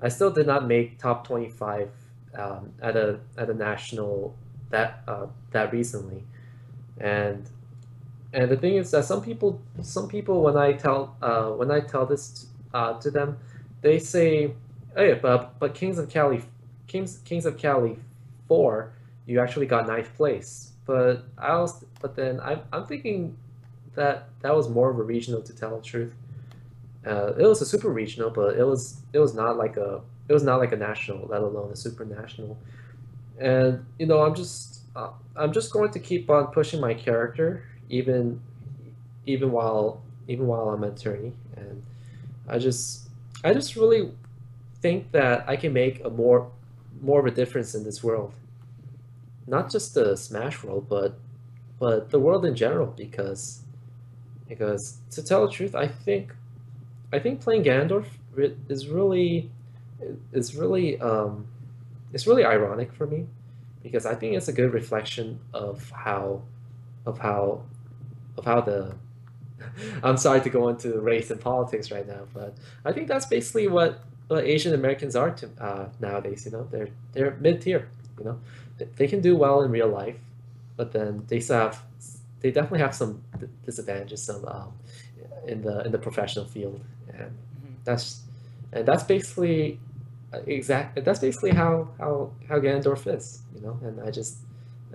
I still did not make top 25 um, at a at a national that uh, that recently, and and the thing is that some people some people when I tell uh, when I tell this uh, to them, they say, "Hey, but but Kings of Cali, Kings Kings of Cali, four, you actually got ninth place." But I was but then I'm I'm thinking that that was more of a regional to tell the truth. Uh, it was a super regional, but it was it was not like a it was not like a national, let alone a super national. And you know, I'm just uh, I'm just going to keep on pushing my character, even even while even while I'm an attorney. And I just I just really think that I can make a more more of a difference in this world. Not just the Smash world, but but the world in general, because because to tell the truth, I think I think playing Ganondorf is really is really um, it's really ironic for me because I think it's a good reflection of how of how of how the I'm sorry to go into race and politics right now, but I think that's basically what, what Asian Americans are to uh, nowadays. You know, they're they're mid tier. You know, they can do well in real life, but then they still have they definitely have some disadvantages some um, in the in the professional field, and mm-hmm. that's and that's basically exactly that's basically how how how Ganondorf is, you know. And I just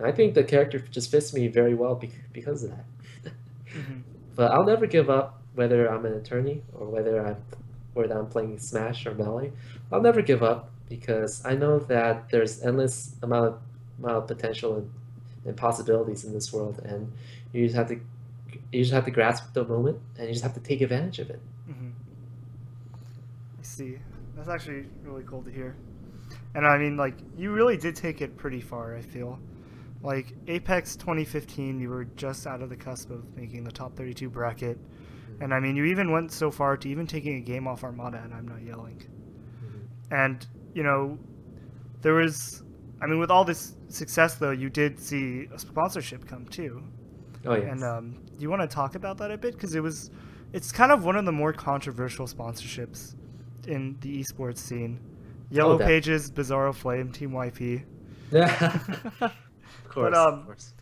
I think the character just fits me very well because of that. mm-hmm. But I'll never give up, whether I'm an attorney or whether I'm whether I'm playing Smash or Melee. I'll never give up because I know that there's endless amount of amount of potential and, and possibilities in this world, and you just have to you just have to grasp the moment and you just have to take advantage of it. Mm-hmm. I see. That's actually really cool to hear. And I mean, like, you really did take it pretty far, I feel. Like, Apex 2015, you were just out of the cusp of making the top 32 bracket. Mm-hmm. And I mean, you even went so far to even taking a game off Armada, and I'm not yelling. Mm-hmm. And, you know, there was, I mean, with all this success, though, you did see a sponsorship come too. Oh, yes. And um, do you want to talk about that a bit? Because it was, it's kind of one of the more controversial sponsorships in the esports scene. Yellow oh, Pages, Bizzarro Flame, Team YP. Yeah. of course. But, um, of course.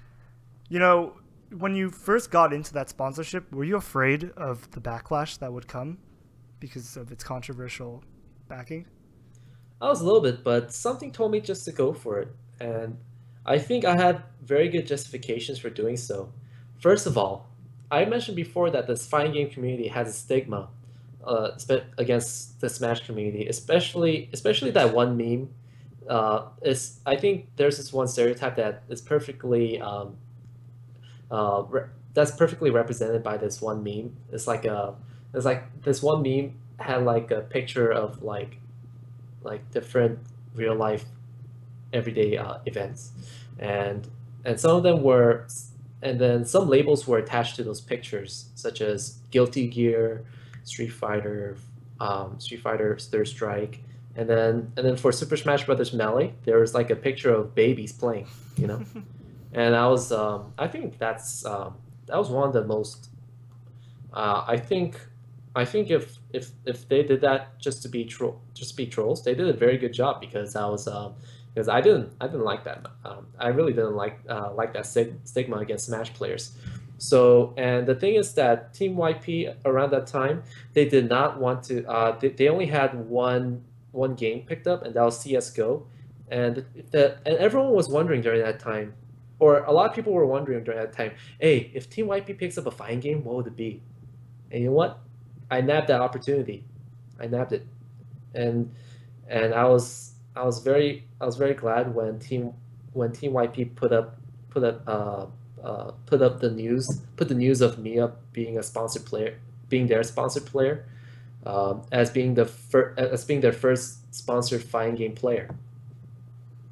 You know, when you first got into that sponsorship, were you afraid of the backlash that would come because of its controversial backing? I was a little bit, but something told me just to go for it. And I think I had very good justifications for doing so. First of all, I mentioned before that this fighting game community has a stigma uh, against the Smash community, especially especially that one meme. Uh, is I think there's this one stereotype that is perfectly um, uh, that's perfectly represented by this one meme. It's like a it's like this one meme had like a picture of like like different real life everyday uh, events, and and some of them were and then some labels were attached to those pictures, such as Guilty Gear, Street Fighter, um, Street Fighter Third Strike, and then and then for Super Smash Brothers Melee, there was like a picture of babies playing, you know, and I was um, I think that's um, that was one of the most uh, I think I think if if if they did that just to be troll just to be trolls, they did a very good job because I was um, because I didn't I didn't like that um, I really didn't like uh, like that stigma against Smash players, So, and the thing is that Team YP around that time, they did not want to. Uh, they, they only had one one game picked up, and that was CS:GO, and the and everyone was wondering during that time, or a lot of people were wondering during that time, hey, if Team YP picks up a fine game, what would it be? And you know what? I nabbed that opportunity. I nabbed it, and and I was I was very I was very glad when Team when Team YP put up put up uh, uh, put up the news, put the news of me up being a sponsored player, being their sponsored player, um, as being the fir- as being their first sponsored fighting game player.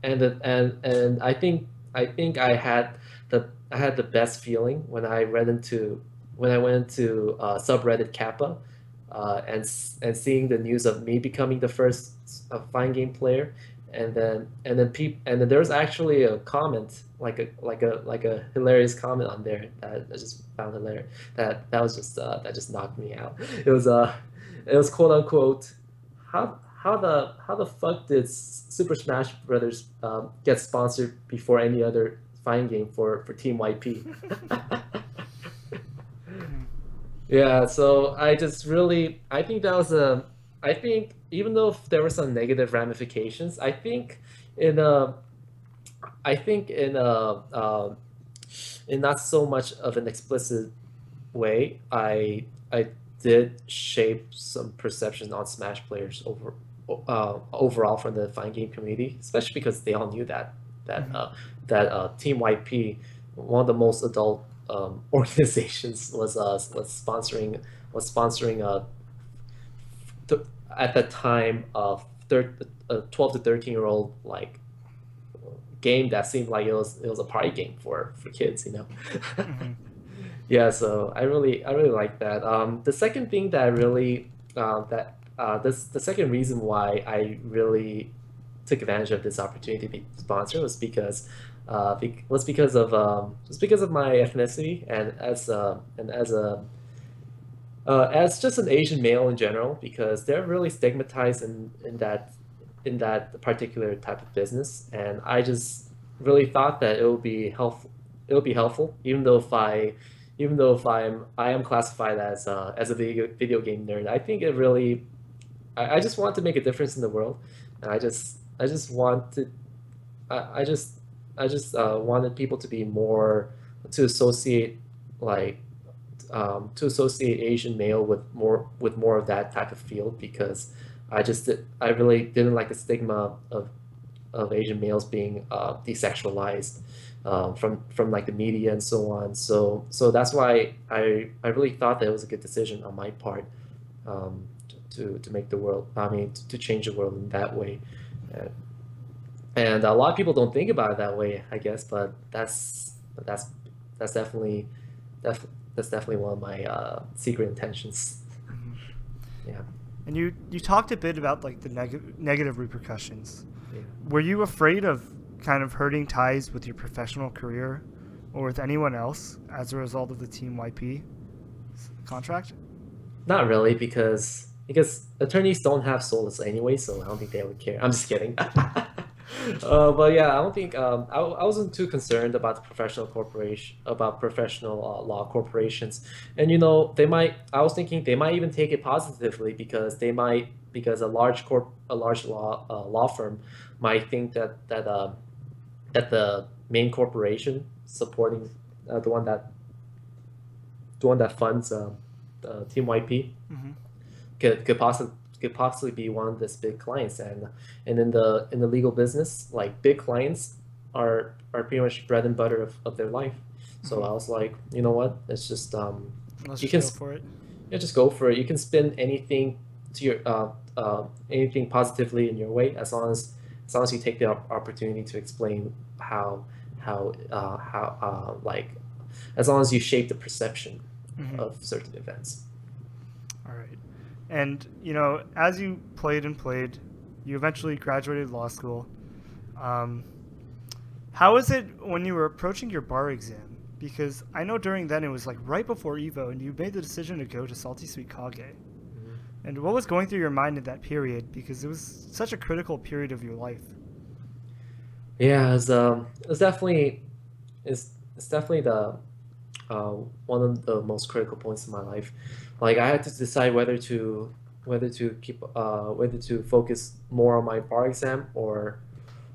And and and I think I think I had the I had the best feeling when I read into when I went to uh, subreddit Kappa, uh, and and seeing the news of me becoming the first uh, fighting game player, and then and then peop- and then there was actually a comment like a like a like a hilarious comment on there that I just found hilarious that that was just uh, that just knocked me out. It was uh it was quote unquote how how the how the fuck did Super Smash Brothers um, get sponsored before any other fine game for for Team YP? yeah, so I just really I think that was a I think even though there were some negative ramifications, I think in a I think in a uh, in not so much of an explicit way, I I did shape some perception on Smash players over uh, overall from the fighting game community, especially because they all knew that that mm-hmm. uh, that uh, Team YP, one of the most adult um, organizations, was uh, was sponsoring was sponsoring uh, th- at the time of thir- uh, 12 to 13 year old like game that seemed like it was it was a party game for for kids you know mm-hmm. yeah so i really i really like that um the second thing that I really uh, that uh this the second reason why i really took advantage of this opportunity to be sponsored was because uh be- was because of um was because of my ethnicity and as uh and as a uh, as just an Asian male in general, because they're really stigmatized in, in that in that particular type of business, and I just really thought that it would be helpful. It would be helpful, even though if I, even though if I'm I am classified as a, as a video video game nerd, I think it really, I, I just want to make a difference in the world, and I just I just want to, I, I just I just uh, wanted people to be more to associate like um, to associate Asian male with more with more of that type of field because I just I really didn't like the stigma of of Asian males being uh, desexualized um, from from like the media and so on. So so that's why I I really thought that it was a good decision on my part um, to to make the world. I mean to, to change the world in that way. And, and a lot of people don't think about it that way, I guess, but that's that's that's definitely def, that's definitely one of my uh, secret intentions. Mm-hmm. Yeah. And you you talked a bit about like the neg- negative repercussions. Yeah. Were you afraid of kind of hurting ties with your professional career or with anyone else as a result of the Team YP contract? Not really, because because attorneys don't have souls anyway, so I don't think they would care. I'm just kidding. uh, but yeah, I don't think um, I, I wasn't too concerned about the professional corporation about professional uh, law corporations, and you know they might. I was thinking they might even take it positively because they might because a large corp a large law uh, law firm might think that that uh, that the main corporation supporting uh, the one that the one that funds uh, Team YP mm-hmm. could could possibly could possibly be one of this big clients. And and in the in the legal business like big clients are are pretty much bread and butter of, of their life. So mm-hmm. i was like you know what? It's just um Let's you can go for it. yeah just go for it. You can spin anything to your uh, uh anything positively in your way as long as as long as you take the opportunity to explain how how uh how uh like as long as you shape the perception mm-hmm. of certain events and, you know, as you played and played, you eventually graduated law school. Um, how was it when you were approaching your bar exam? Because I know during then it was like right before Evo, and you made the decision to go to Salty Suite Kage. Mm-hmm. And what was going through your mind in that period? Because it was such a critical period of your life. Yeah, it was, um, it was definitely, it's, it's definitely the, uh, one of the most critical points in my life. Like I had to decide whether to whether to keep uh, whether to focus more on my bar exam or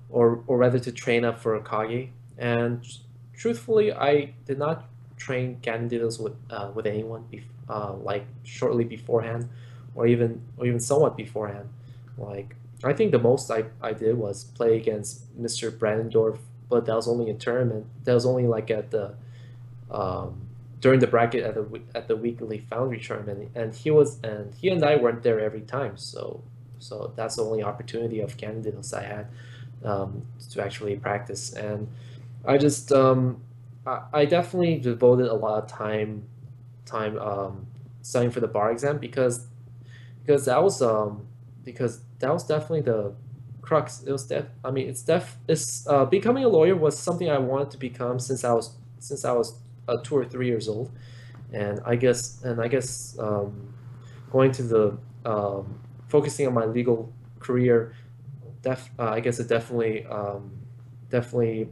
or or whether to train up for a Kage. And truthfully, I did not train candidates with uh, with anyone uh, like shortly beforehand, or even or even somewhat beforehand. Like I think the most I, I did was play against Mr. Brandendorf, but that was only a tournament. That was only like at the um, during the bracket at the at the weekly Foundry tournament, and he was and he and I weren't there every time. So so that's the only opportunity of candidates I had um, to actually practice, and I just um, I, I definitely devoted a lot of time time um, studying for the bar exam because because that was um because that was definitely the crux. It was def I mean it's def it's uh, becoming a lawyer was something I wanted to become since I was since I was uh, two or three years old, and I guess and I guess um, going to the um, focusing on my legal career, def uh, I guess it definitely um, definitely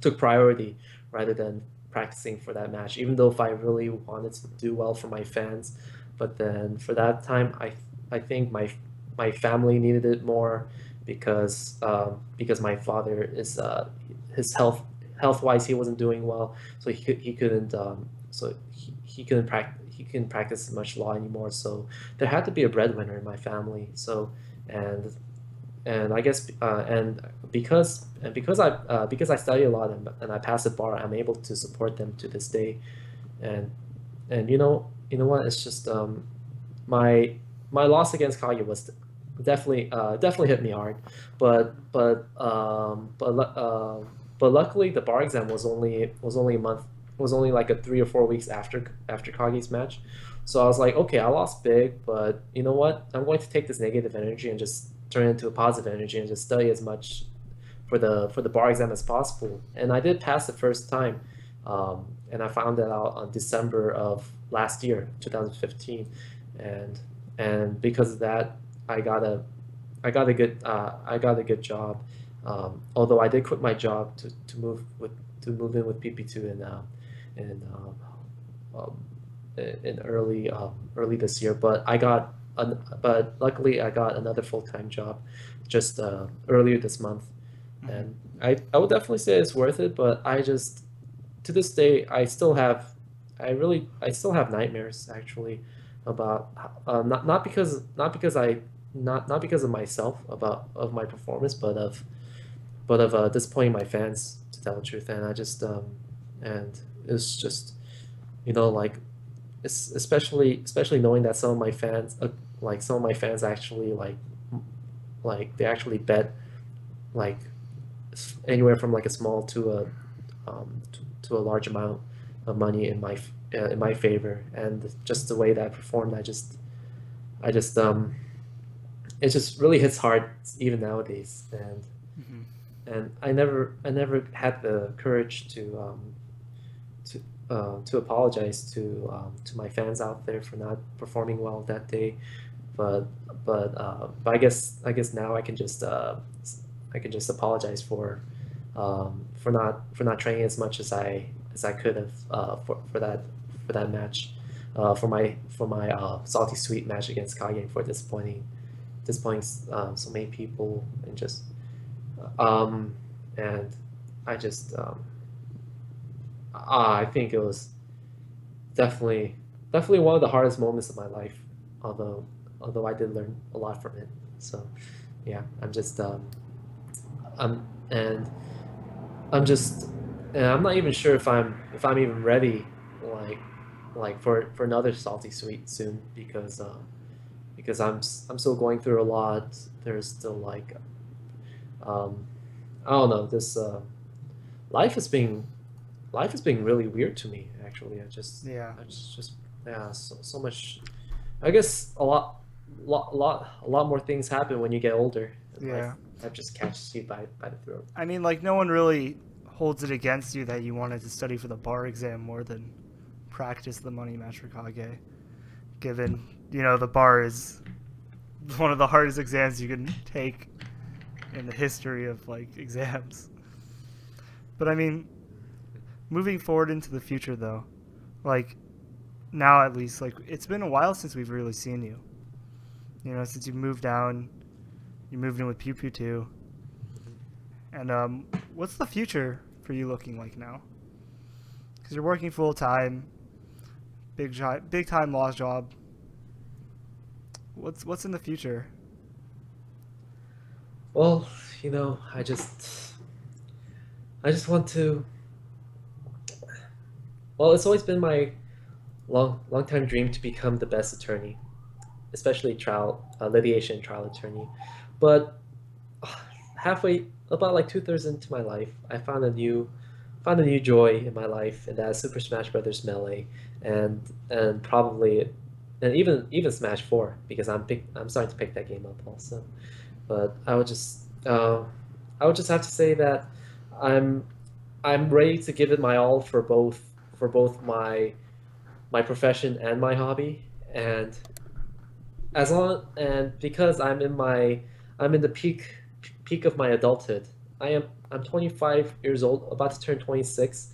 took priority rather than practicing for that match. Even though if I really wanted to do well for my fans, but then for that time, I I think my my family needed it more because um, because my father is uh, his health health wise he wasn't doing well, so he he couldn't um, so he, he couldn't practice he couldn't practice much law anymore. So there had to be a breadwinner in my family. So and and I guess uh, and because and because I uh, because I study a lot and, and I pass the bar, I'm able to support them to this day, and and you know you know what it's just um, my my loss against Kage was definitely uh, definitely hit me hard, but but um, but uh, but luckily the bar exam was only was only a month was only like a three or four weeks after after Kage's match, so I was like okay I lost big, but you know what I'm going to take this negative energy and just turn it into a positive energy and just study as much for the for the bar exam as possible. And I did pass the first time, um, and I found that out on December of last year, 2015, and and because of that, I got a I got a good uh, I got a good job. Um, although I did quit my job to, to move with to move in with PPU in uh, in um, um, in early um, early this year, but I got an, but luckily I got another full time job just uh, earlier this month, and I I would definitely say it's worth it. But I just to this day I still have I really I still have nightmares actually about uh, not not because not because I not not because of myself about of my performance, but of but of uh, disappointing my fans to tell the truth. And I just um, and it's just you know like it's especially especially knowing that some of my fans uh, like some of my fans actually like like they actually bet like anywhere from like a small to a um, to, to a large amount of money in my uh, in my favor and just the way that I performed I just I just um it just really hits hard even nowadays and. And I never I never had the courage to um to uh, to apologize to um, to my fans out there for not performing well that day. But but uh, but I guess I guess now I can just uh, I can just apologize for um, for not for not training as much as I as I could have uh, for for that for that match uh, for my for my uh, salty suite match against Kage for disappointing disappointing um, so many people and just um, and I just um, I think it was definitely definitely one of the hardest moments of my life although although I did learn a lot from it. So yeah I'm just um, I'm and I'm just and I'm not even sure if I'm if I'm even ready like like for for another salty suite soon because uh, because I'm I'm still going through a lot. There's still like um, I don't know this uh, life is being life is being really weird to me actually I just Yeah. I just just yeah so, so much I guess a lot lot lot a lot more things happen when you get older Yeah. life just catches you by, by the throat I mean, like, no one really holds it against you that you wanted to study for the bar exam more than practice the money match for Given, you know, the bar is one of the hardest exams you can take in the history of, like, exams. But I mean, moving forward into the future though, like now at least, like it's been a while since we've really seen you. You know, since you moved down, you moved in with PewPewU. And um, what's the future for you looking like now? Because you're working full time, big jo- big time law job. What's what's in the future? Well, you know, I just I just want to well, it's always been my long long time dream to become the best attorney, especially trial uh, litigation trial attorney. But uh, halfway about like two thirds into my life, I found a new found a new joy in my life, and that's Super Smash Brothers Melee, and and probably and even even Smash Four because I'm pick I'm starting to pick that game up also. But I would just uh, I would just have to say that I'm I'm ready to give it my all for both for both my my profession and my hobby and as long and because I'm in my I'm in the peak peak of my adulthood. I am I'm 25 years old, about to turn 26,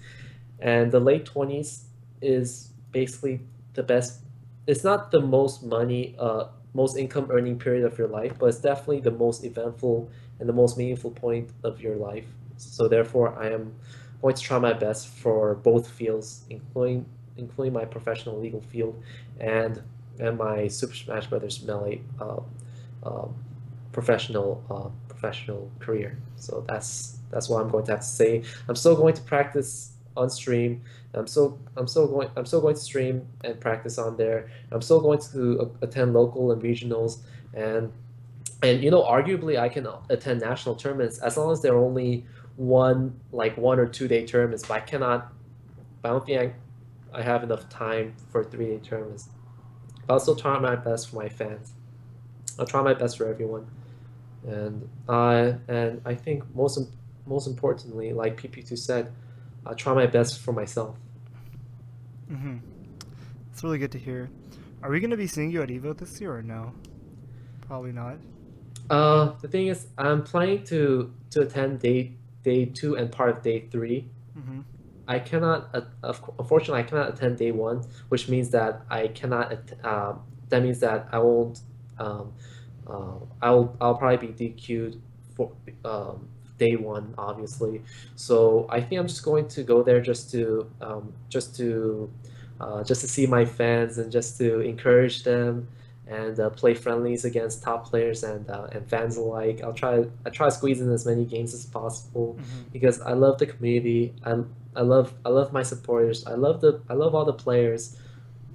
and the late 20s is basically the best. It's not the most money, uh, most income earning period of your life, but it's definitely the most eventful and the most meaningful point of your life. So therefore, I am going to try my best for both fields, including including my professional legal field and and my Super Smash Brothers Melee uh, uh, professional uh, professional career. So that's that's what I'm going to have to say. I'm still going to practice on stream. I'm still I'm still going I'm still going to stream and practice on there. I'm still going to attend local and regionals and and you know arguably I can attend national tournaments as long as they're only one like one or two day tournaments. But I cannot. I don't think I, I have enough time for three day tournaments. But I'll still try my best for my fans. I'll try my best for everyone and uh, and I think most most importantly, like PPU said, I try my best for myself. Mm-hmm. It's really good to hear. Are we going to be seeing you at Evo this year or no? Probably not. Uh, the thing is, I'm planning to to attend day day two and part of day 3 mm-hmm. I cannot, uh, unfortunately, I cannot attend day one, which means that I cannot. Uh, that means that I won't. Um, uh, I'll I'll probably be DQ'd for um, day one, obviously. So I think I'm just going to go there just to um, just to uh, just to see my fans and just to encourage them and uh, play friendlies against top players and uh, and fans alike. I'll try I try to squeeze in as many games as possible mm-hmm. because I love the community. I I love I love my supporters. I love the I love all the players.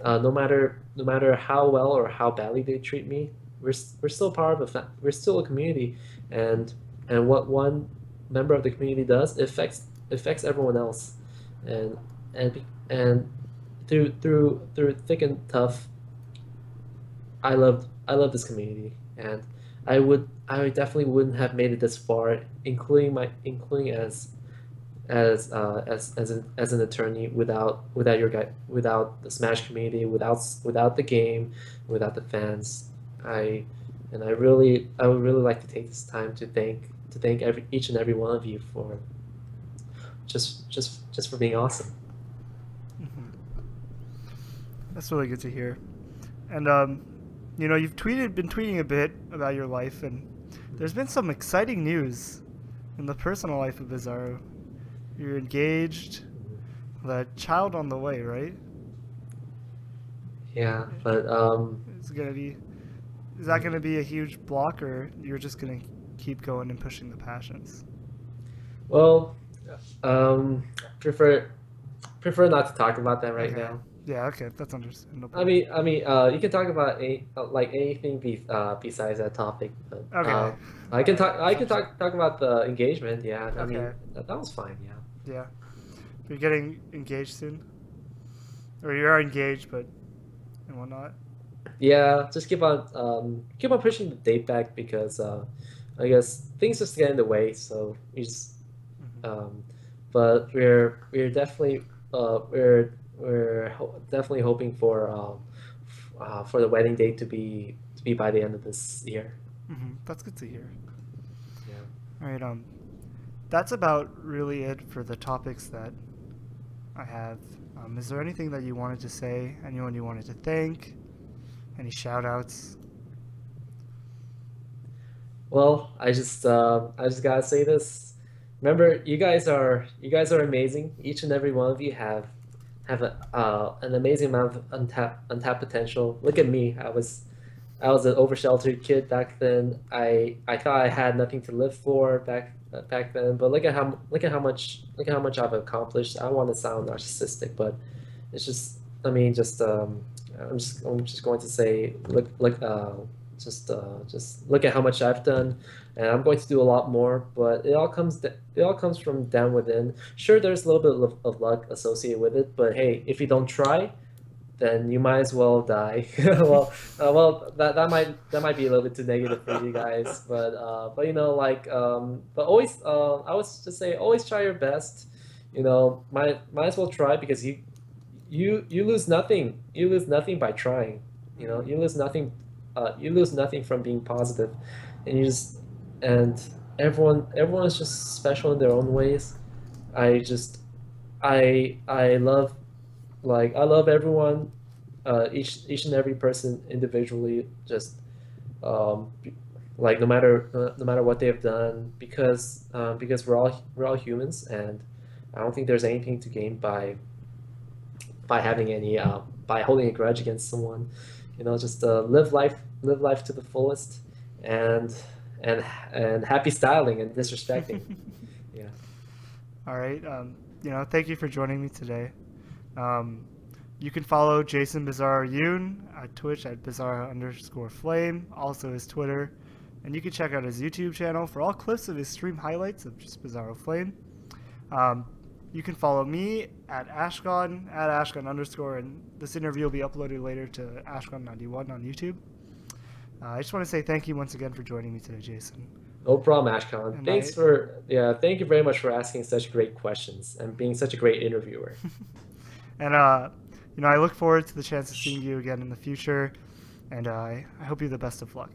Uh, no matter no matter how well or how badly they treat me, we're we're still part of a fa- we're still a community, and and what one member of the community does affects affects everyone else, and and and through through through thick and tough. I love I love this community, and I would I definitely wouldn't have made it this far, including my including as as uh, as as an as an attorney without without your guy without the Smash community without without the game without the fans I and I really I would really like to take this time to thank to thank every each and every one of you for just just just for being awesome. Mm-hmm. That's really good to hear. And um, you know, you've tweeted been tweeting a bit about your life and there's been some exciting news in the personal life of Bizzarro. You're engaged, the child on the way, right? Yeah, but um it's gonna be is that going to be a huge block, or you're just going to keep going and pushing the passions? Well, um, prefer prefer not to talk about that right okay. now. Yeah, okay, that's understandable. I mean, I mean, uh, you can talk about a uh, like anything be, uh, besides that topic. But, okay. Uh, I can talk. I can talk talk about the engagement. Yeah, I okay. mean that, that was fine. Yeah. Yeah, you're getting engaged soon, or you are engaged, but and whatnot yeah, just keep on um, keep on pushing the date back because uh, I guess things just get in the way. So we just, mm-hmm. um, but we're we're definitely uh, we're we're ho- definitely hoping for um, uh, for the wedding date to be to be by the end of this year. Mm-hmm. That's good to hear. Yeah. All right. Um, that's about really it for the topics that I have. Um, is there anything that you wanted to say? Anyone you wanted to thank? Any shout outs? Well, I just uh, I just gotta say this. Remember, you guys are you guys are amazing. Each and every one of you have have a, uh, an amazing amount of untapped untapped potential. Look at me. I was I was an oversheltered kid back then. I I thought I had nothing to live for back uh, back then. But look at how look at how much look at how much I've accomplished. I want to sound narcissistic, but it's just I mean just um, I'm just I'm just going to say look look uh, just uh, just look at how much I've done, and I'm going to do a lot more. But it all comes it all comes from down within. Sure, there's a little bit of, luck associated with it, but hey, if you don't try, then you might as well die. well, uh, well, that, that might that might be a little bit too negative for you guys, but uh, but you know, like, um, but always, uh, I would just say, always try your best. You know, might might as well try because you you you lose nothing. You lose nothing by trying. You know, you lose nothing. Uh, you lose nothing from being positive, and you just and everyone everyone is just special in their own ways. I just I I love like I love everyone, uh, each each and every person individually. Just um, like no matter uh, no matter what they have done, because um, because we're all we're all humans, and I don't think there's anything to gain by by having any uh, by holding a grudge against someone. You know, just uh, live life live life to the fullest, and and and happy styling and disrespecting. yeah. All right. Um, you know, thank you for joining me today. Um, you can follow Jason Bizzarro Yoon at Twitch at Bizzarro underscore Flame, also his Twitter. And you can check out his YouTube channel for all clips of his stream highlights of just Bizzarro Flame. Um, you can follow me at Ashkon, at Ashkon underscore, and this interview will be uploaded later to Ashkon91 on YouTube. Uh, I just want to say thank you once again for joining me today, Jason. No problem, Ashkon. And Thanks I- for yeah, thank you very much for asking such great questions and being such a great interviewer. And uh, you know, I look forward to the chance of seeing you again in the future. And uh, I I hope you the best of luck.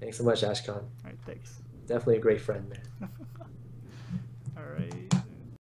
Thanks so much, Ashkon. All right, thanks. Definitely a great friend, man.